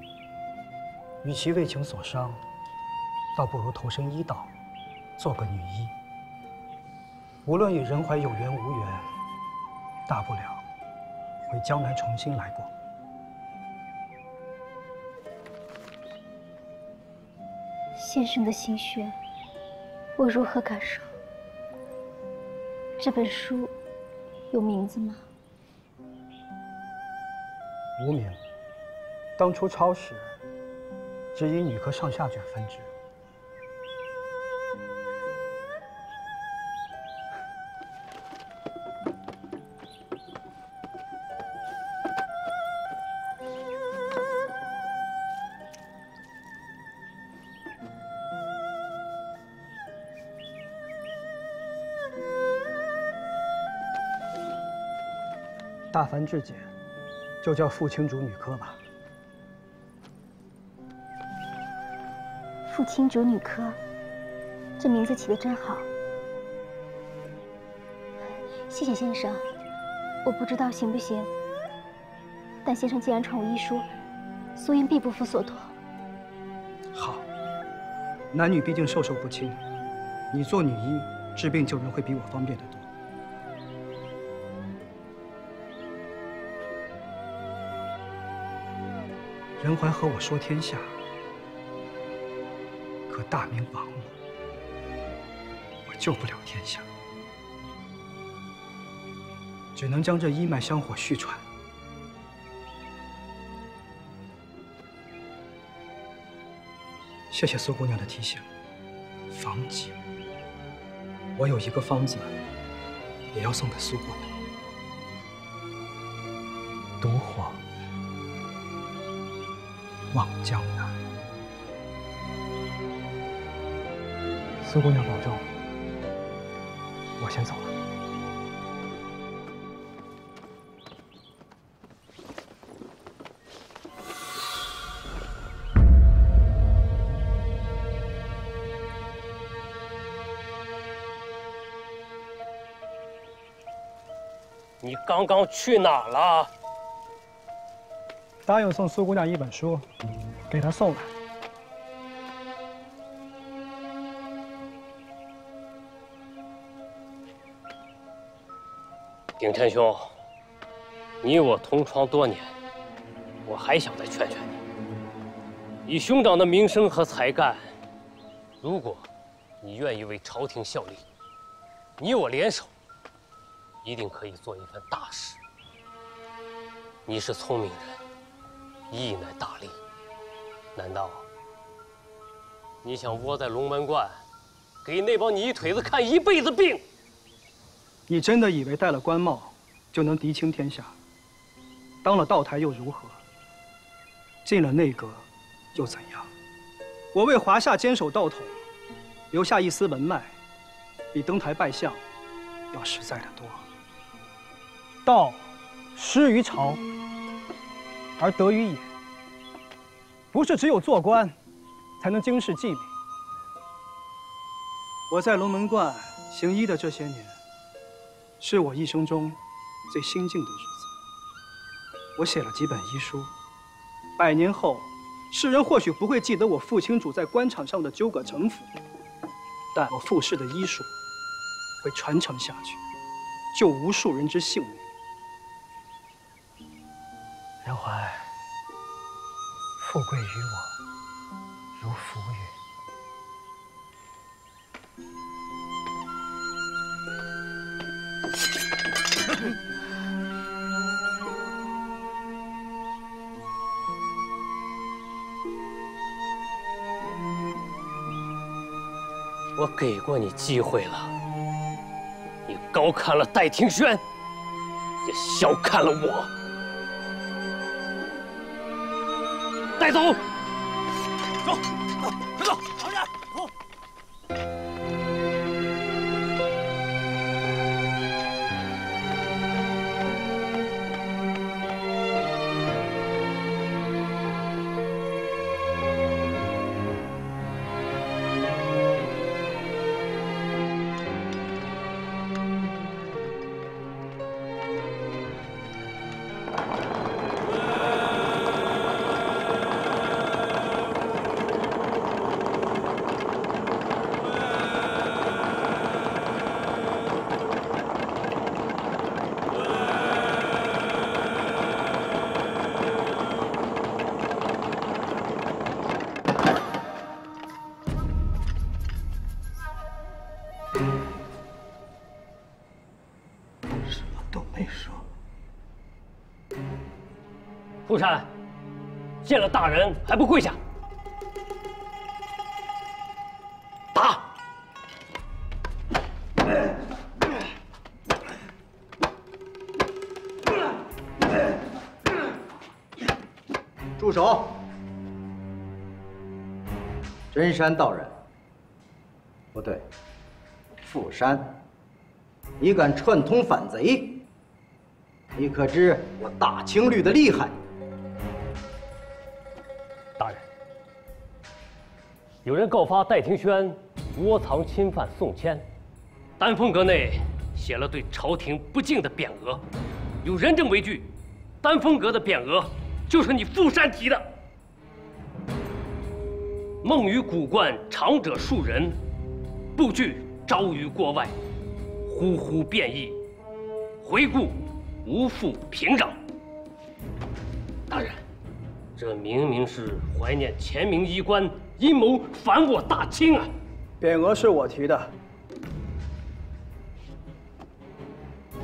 与其为情所伤，倒不如投身医道，做个女医。无论与仁怀有缘无缘，大不了回江南重新来过。先生的心血，我如何感受？这本书有名字吗？无名。当初抄时，只以女科上下卷分之。大凡至简，就叫傅青竹女科吧。傅青竹女科，这名字起得真好。谢谢先生，我不知道行不行，但先生既然传我医书，苏英必不负所托。好，男女毕竟授受不亲，你做女医，治病救人会比我方便得仁怀和我说天下，可大明亡了，我救不了天下，只能将这一脉香火续传。谢谢苏姑娘的提醒，方剂，我有一个方子，也要送给苏姑娘。望江南，苏姑娘保重，我先走了。你刚刚去哪了？答应送苏姑娘一本书，给她送来。顶天兄，你我同窗多年，我还想再劝劝你。以兄长的名声和才干，如果你愿意为朝廷效力，你我联手，一定可以做一番大事。你是聪明人，义乃大利，难道你想窝在龙门观，给那帮泥腿子看一辈子病？你真的以为戴了官帽就能敌倾天下？当了道台又如何？进了内阁又怎样？我为华夏坚守道统，留下一丝文脉，比登台拜相要实在的多。道失于朝，而得于野。不是只有做官才能经世济民。我在龙门观行医的这些年，是我一生中最心静的日子。我写了几本医书，百年后，世人或许不会记得我傅青主在官场上的纠葛城府，但我傅氏的医术会传承下去，救无数人之性命。杨怀，富贵于我如浮云。<laughs> 我给过你机会了，你高看了戴庭轩，也小看了我。带走，走，走，快，走。大人还不跪下？打！住手！真山道人，不对，富山，你敢串通反贼？你可知我大清律的厉害？有人告发戴庭轩窝藏侵犯宋谦，丹凤阁内写了对朝廷不敬的匾额，有人证为据，丹凤阁的匾额就是你傅山提的。梦于古观长者数人，不惧朝于国外，呼呼变异，回顾无复平壤。大人，这明明是怀念前明衣冠，阴谋反我大清啊！匾额是我提的，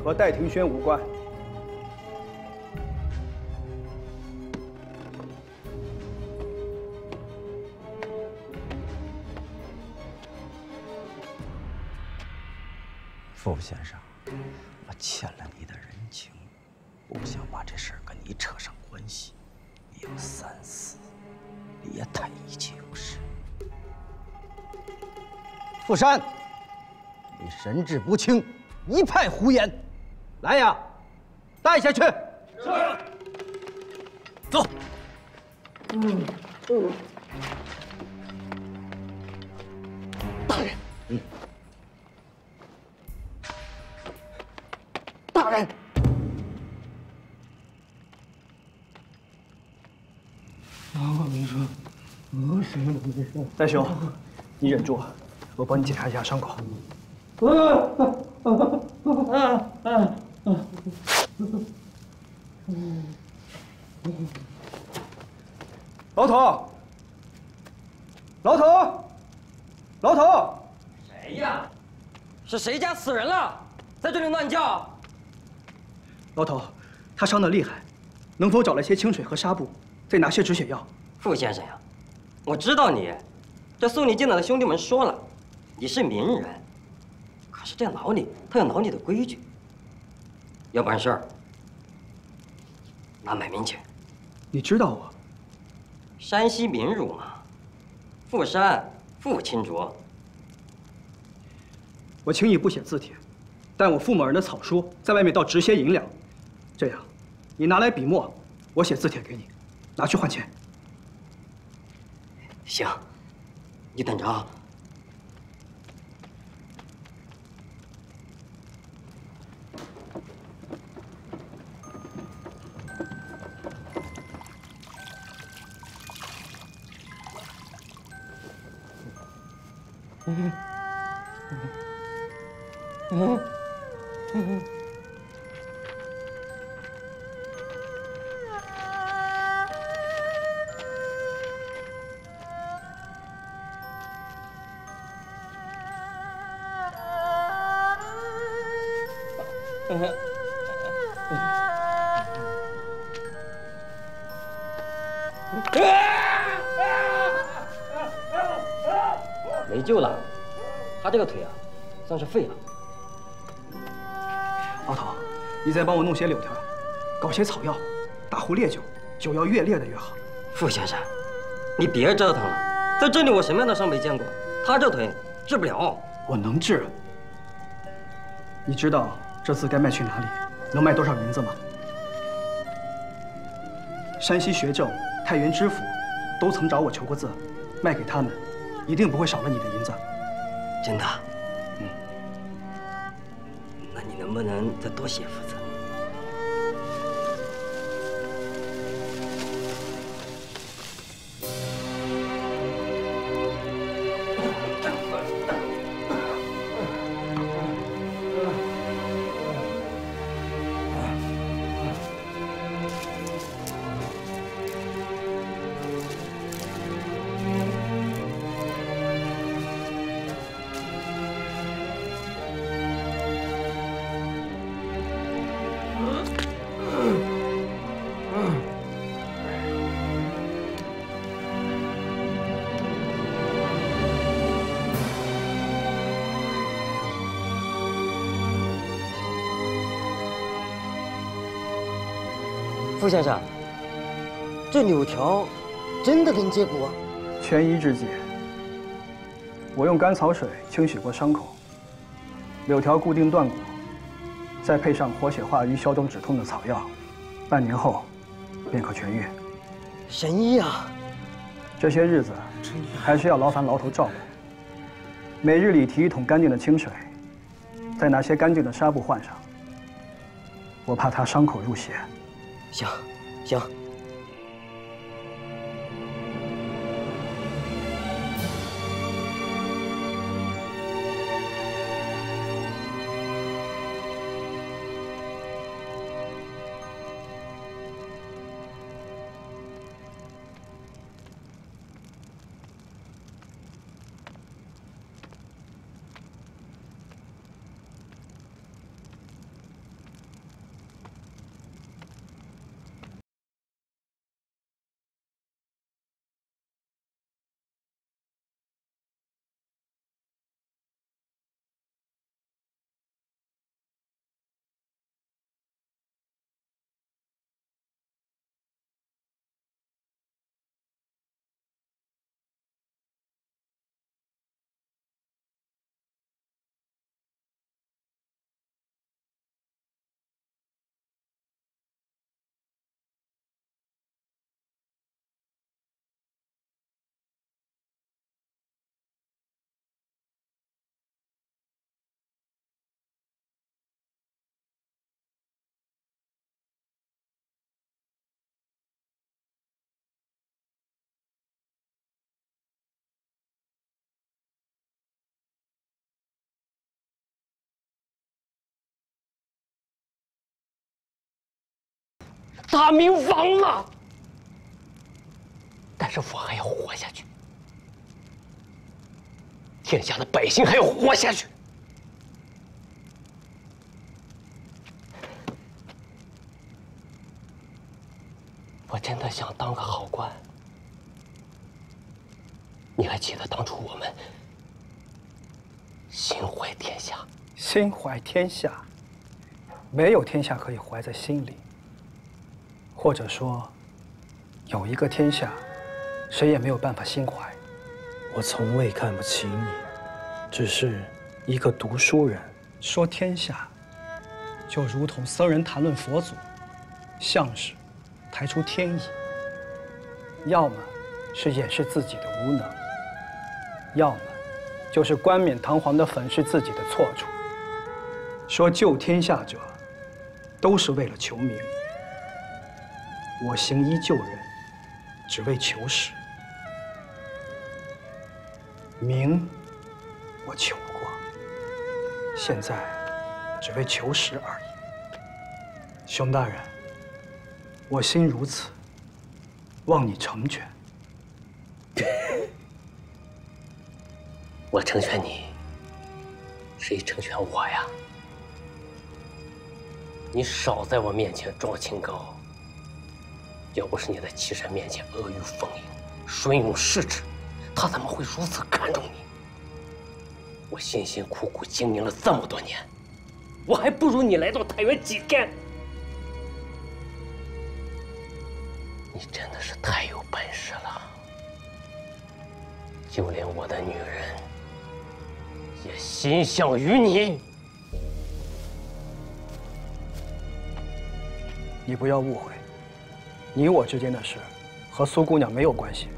和戴庭轩无关。傅先生，我欠了你的人情，不想把这事儿跟你扯上关系。你要三思，别谈一切有事。傅山，你神志不清，一派胡言！来呀，带下去。是。走。嗯嗯。大人。嗯。大人。啥话没说，我什么都没说。戴兄，你忍住，我帮你检查一下伤口。老头，老头，老头，谁呀？是谁家死人了，在这里乱叫？老头，他伤得厉害，能否找来些清水和纱布，再拿些止血药？傅先生呀，我知道你，这送你进来的兄弟们说了，你是名人，可是这牢里他有牢里的规矩，要办事儿难买民钱。你知道我？山西民儒嘛，傅山，傅钦卓。我轻易不写字帖，但我傅某人的草书在外面倒值些银两。这样，你拿来笔墨，我写字帖给你，拿去换钱。行，你等着啊。些草药，打壶烈酒，酒要越烈的越好。傅先生，你别折腾了，在这里我什么样的伤没见过，他这腿治不了。我能治。你知道这次该卖去哪里，能卖多少银子吗？山西学政、太原知府都曾找我求过字，卖给他们，一定不会少了你的银子。真的？嗯。那你能不能再多写幅傅先生，这柳条真的能接骨？权宜之计。我用甘草水清洗过伤口，柳条固定断骨，再配上活血化瘀、消肿止痛的草药，半年后便可痊愈。神医啊！这些日子还是要劳烦牢头照顾。每日里提一桶干净的清水，再拿些干净的纱布换上。我怕他伤口入血。行，行。大明亡了，但是我还要活下去，天下的百姓还要活下去。我真的想当个好官。你还记得当初我们心怀天下？心怀天下，没有天下可以怀在心里。或者说，有一个天下，谁也没有办法心怀。我从未看不起你，只是一个读书人。说天下，就如同僧人谈论佛祖，像是抬出天意。要么是掩饰自己的无能，要么就是冠冕堂皇的粉饰自己的错处。说救天下者，都是为了求名。我行医救人，只为求实。名，我求过，现在只为求实而已。熊大人，我心如此，望你成全。<laughs> 我成全你，谁成全我呀？你少在我面前装清高。要不是你在岐山面前阿谀奉迎、顺用世职，他怎么会如此看重你？我辛辛苦苦经营了这么多年，我还不如你来到太原几天。你真的是太有本事了，就连我的女人也心向于你。你不要误会，你我之间的事和苏姑娘没有关系。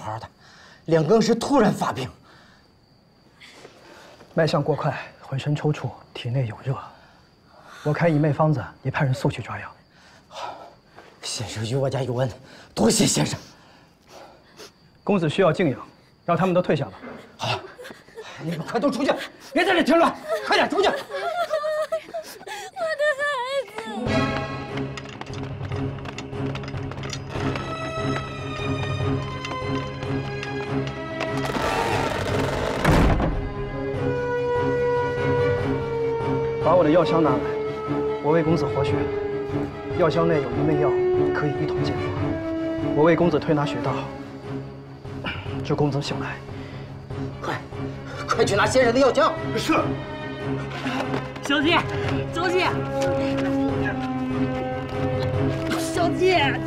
好好的，两更时突然发病，脉象过快，浑身抽搐，体内有热。我开一昧方子，你派人速去抓药。好先生与我家有恩，多谢先生。公子需要静养，让他们都退下吧。好，你们快都出去，别在这添乱，快点出去。我的药箱拿来，我为公子活血。药箱内有一味药，可以一同煎服。我为公子推拿穴道，助公子醒来。快，快去拿先生的药箱。是。小姐，小姐，小姐，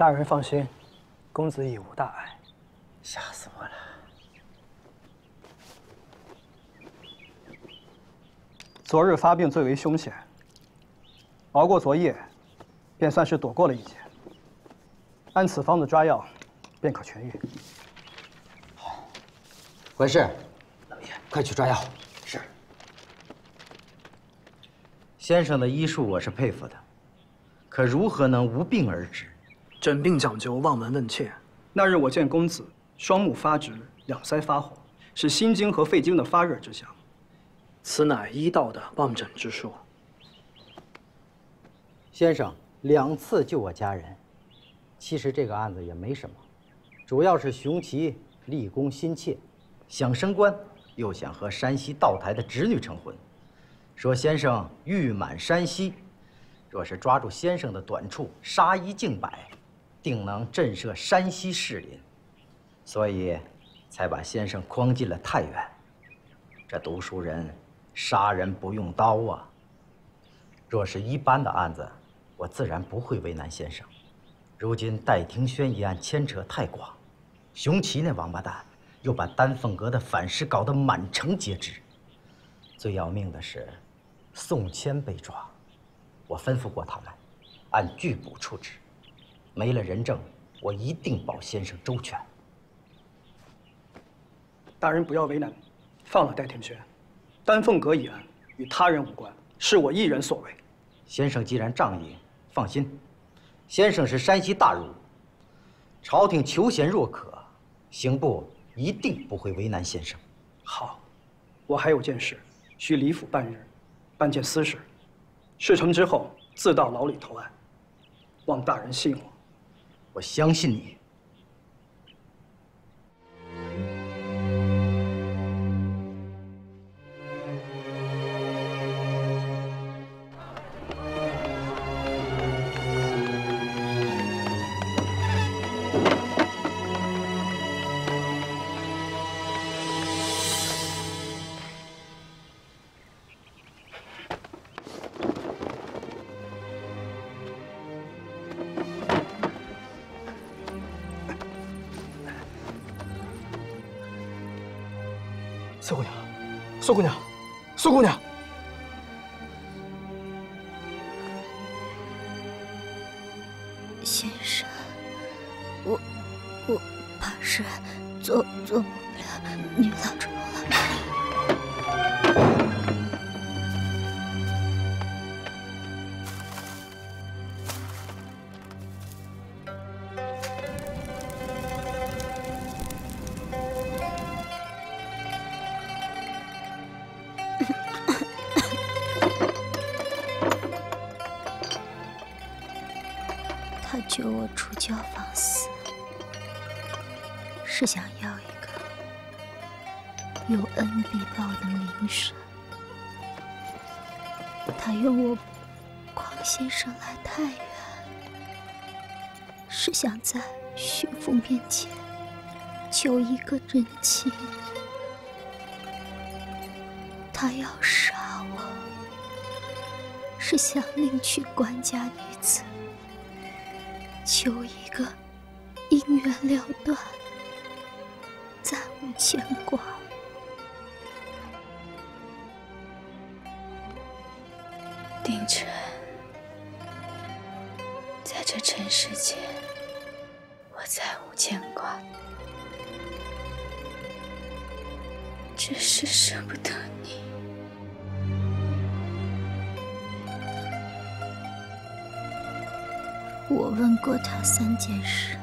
大人放心，公子已无大碍。吓死我了！昨日发病最为凶险，熬过昨夜，便算是躲过了一劫。按此方子抓药，便可痊愈。好管事，老爷，快去抓药。是。先生的医术我是佩服的，可如何能无病而治？诊病讲究望闻问切。那日我见公子双目发直，两腮发红，是心经和肺经的发热之象，此乃医道的望诊之术。先生两次救我家人，其实这个案子也没什么，主要是熊奇立功心切，想升官，又想和山西道台的侄女成婚，说先生誉满山西，若是抓住先生的短处，杀一儆百，定能震慑山西士林，所以才把先生诓进了太原。这读书人杀人不用刀啊！若是一般的案子，我自然不会为难先生。如今戴庭轩一案牵扯太广，熊奇那王八蛋又把丹凤阁的反噬搞得满城皆知。最要命的是，宋谦被抓，我吩咐过他们，按拒捕处置。没了人证，我一定保先生周全。大人不要为难，放了戴天轩。丹凤阁一案与他人无关，是我一人所为。先生既然仗义。放心，先生是山西大儒，朝廷求贤若渴，刑部一定不会为难先生。好，我还有件事，需李府半日，办件私事，事成之后自到牢里投案，望大人信我。我相信你。苏姑娘，在巡抚面前求一个真情。他要杀我，是想另娶官家女我问过他三件事：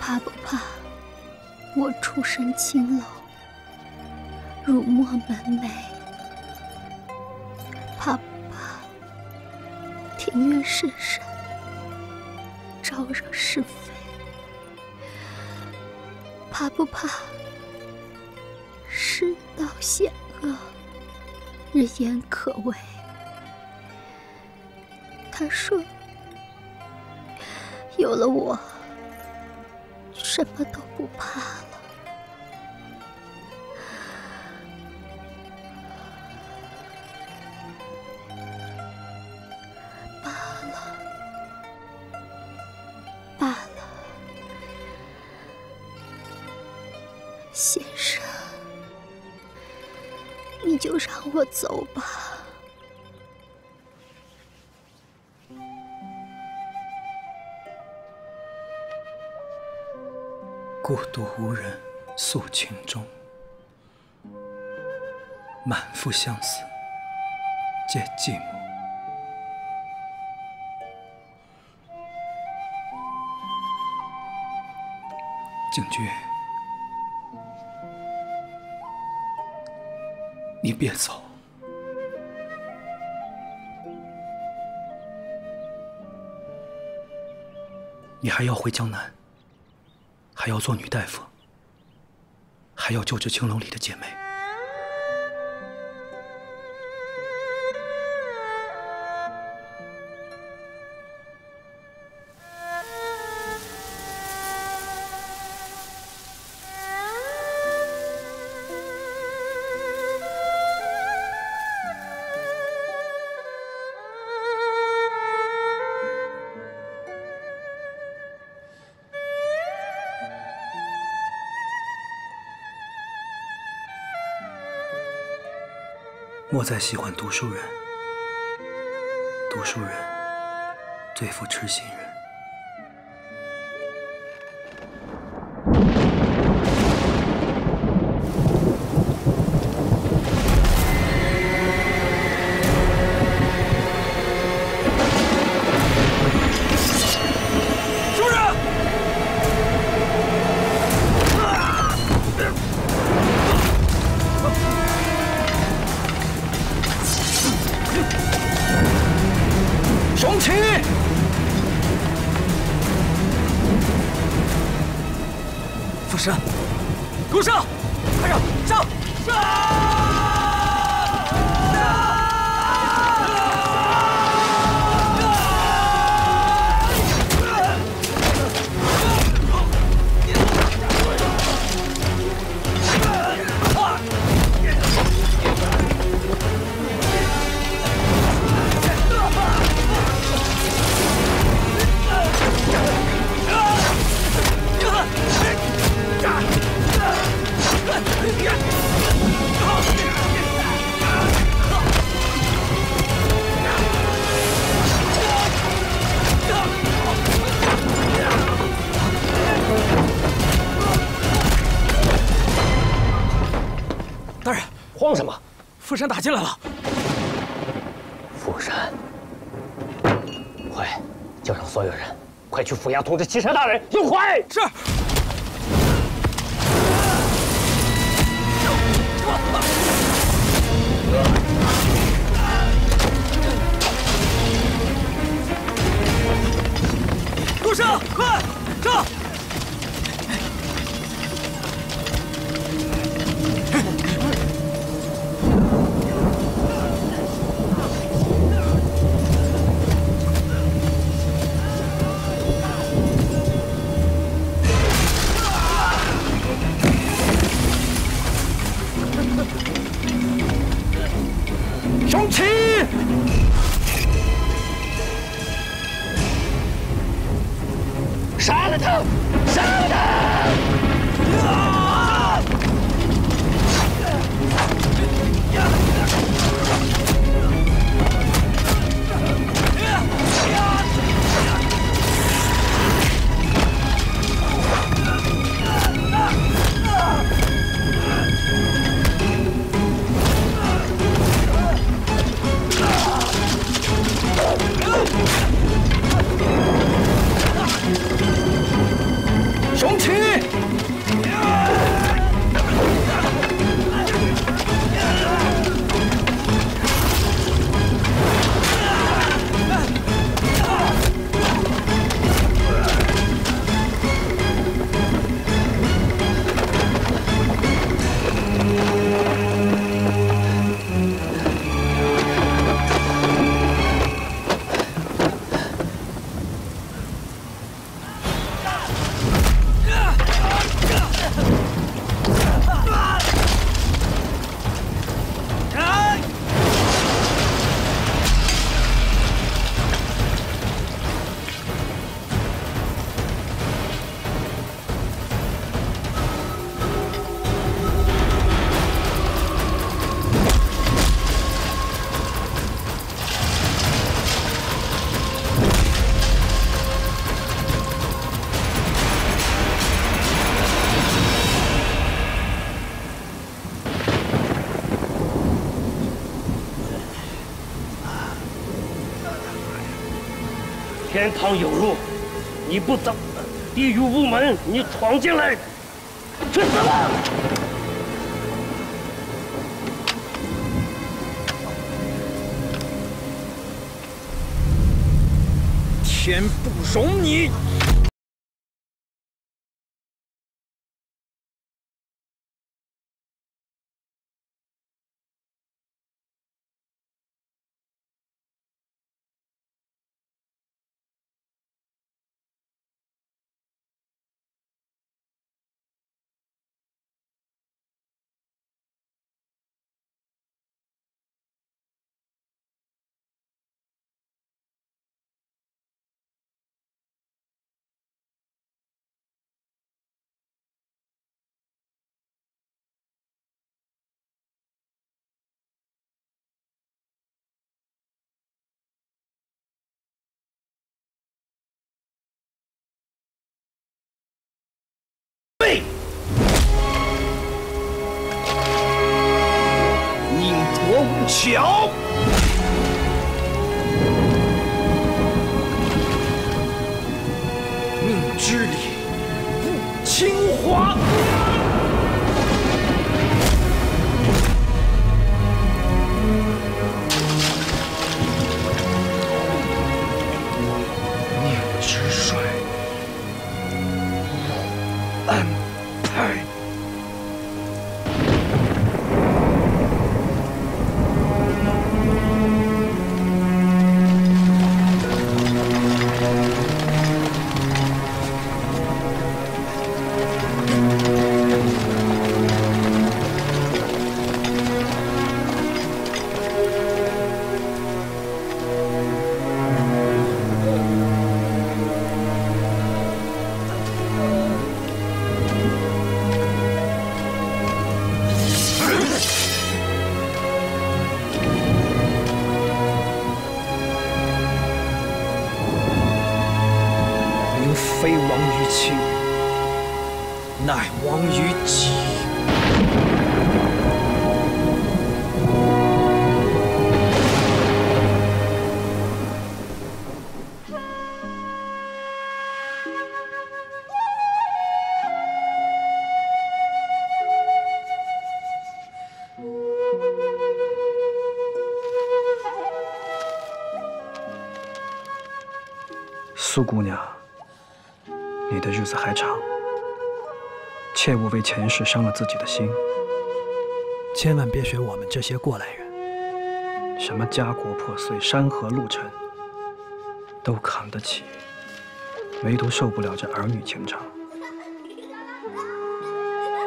怕不怕我出身青楼，辱没门楣？怕不怕庭院深深，招惹是非？怕不怕世道险恶，人言可畏？他说：“有了我，什么都不怕情衷满腹相思皆寂寞景君你别走你还要回江南还要做女大夫还要救治青楼里的姐妹。再喜欢读书人，读书人对付痴心人。杀傅山打进来了！傅山，快，叫上所有人，快去府衙通知齐山大人，有快！是。天堂有路你不走地狱无门你闯进来去死吧！天不容你苏姑娘，你的日子还长，切勿为前世伤了自己的心。千万别学我们这些过来人，什么家国破碎、山河路沉，都扛得起，唯独受不了这儿女情长。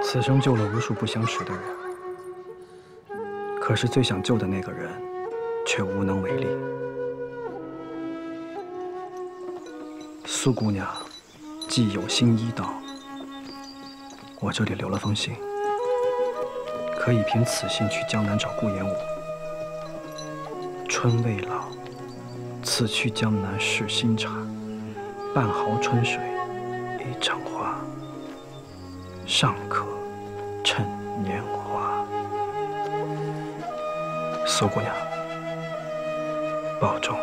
此生救了无数不相识的人，可是最想救的那个人，却无能为力。苏姑娘，既有心医道，我这里留了封信，可以凭此信去江南找顾炎武。春未老，此去江南试新茶，半毫春水一场花，尚可趁年华。苏姑娘，保重。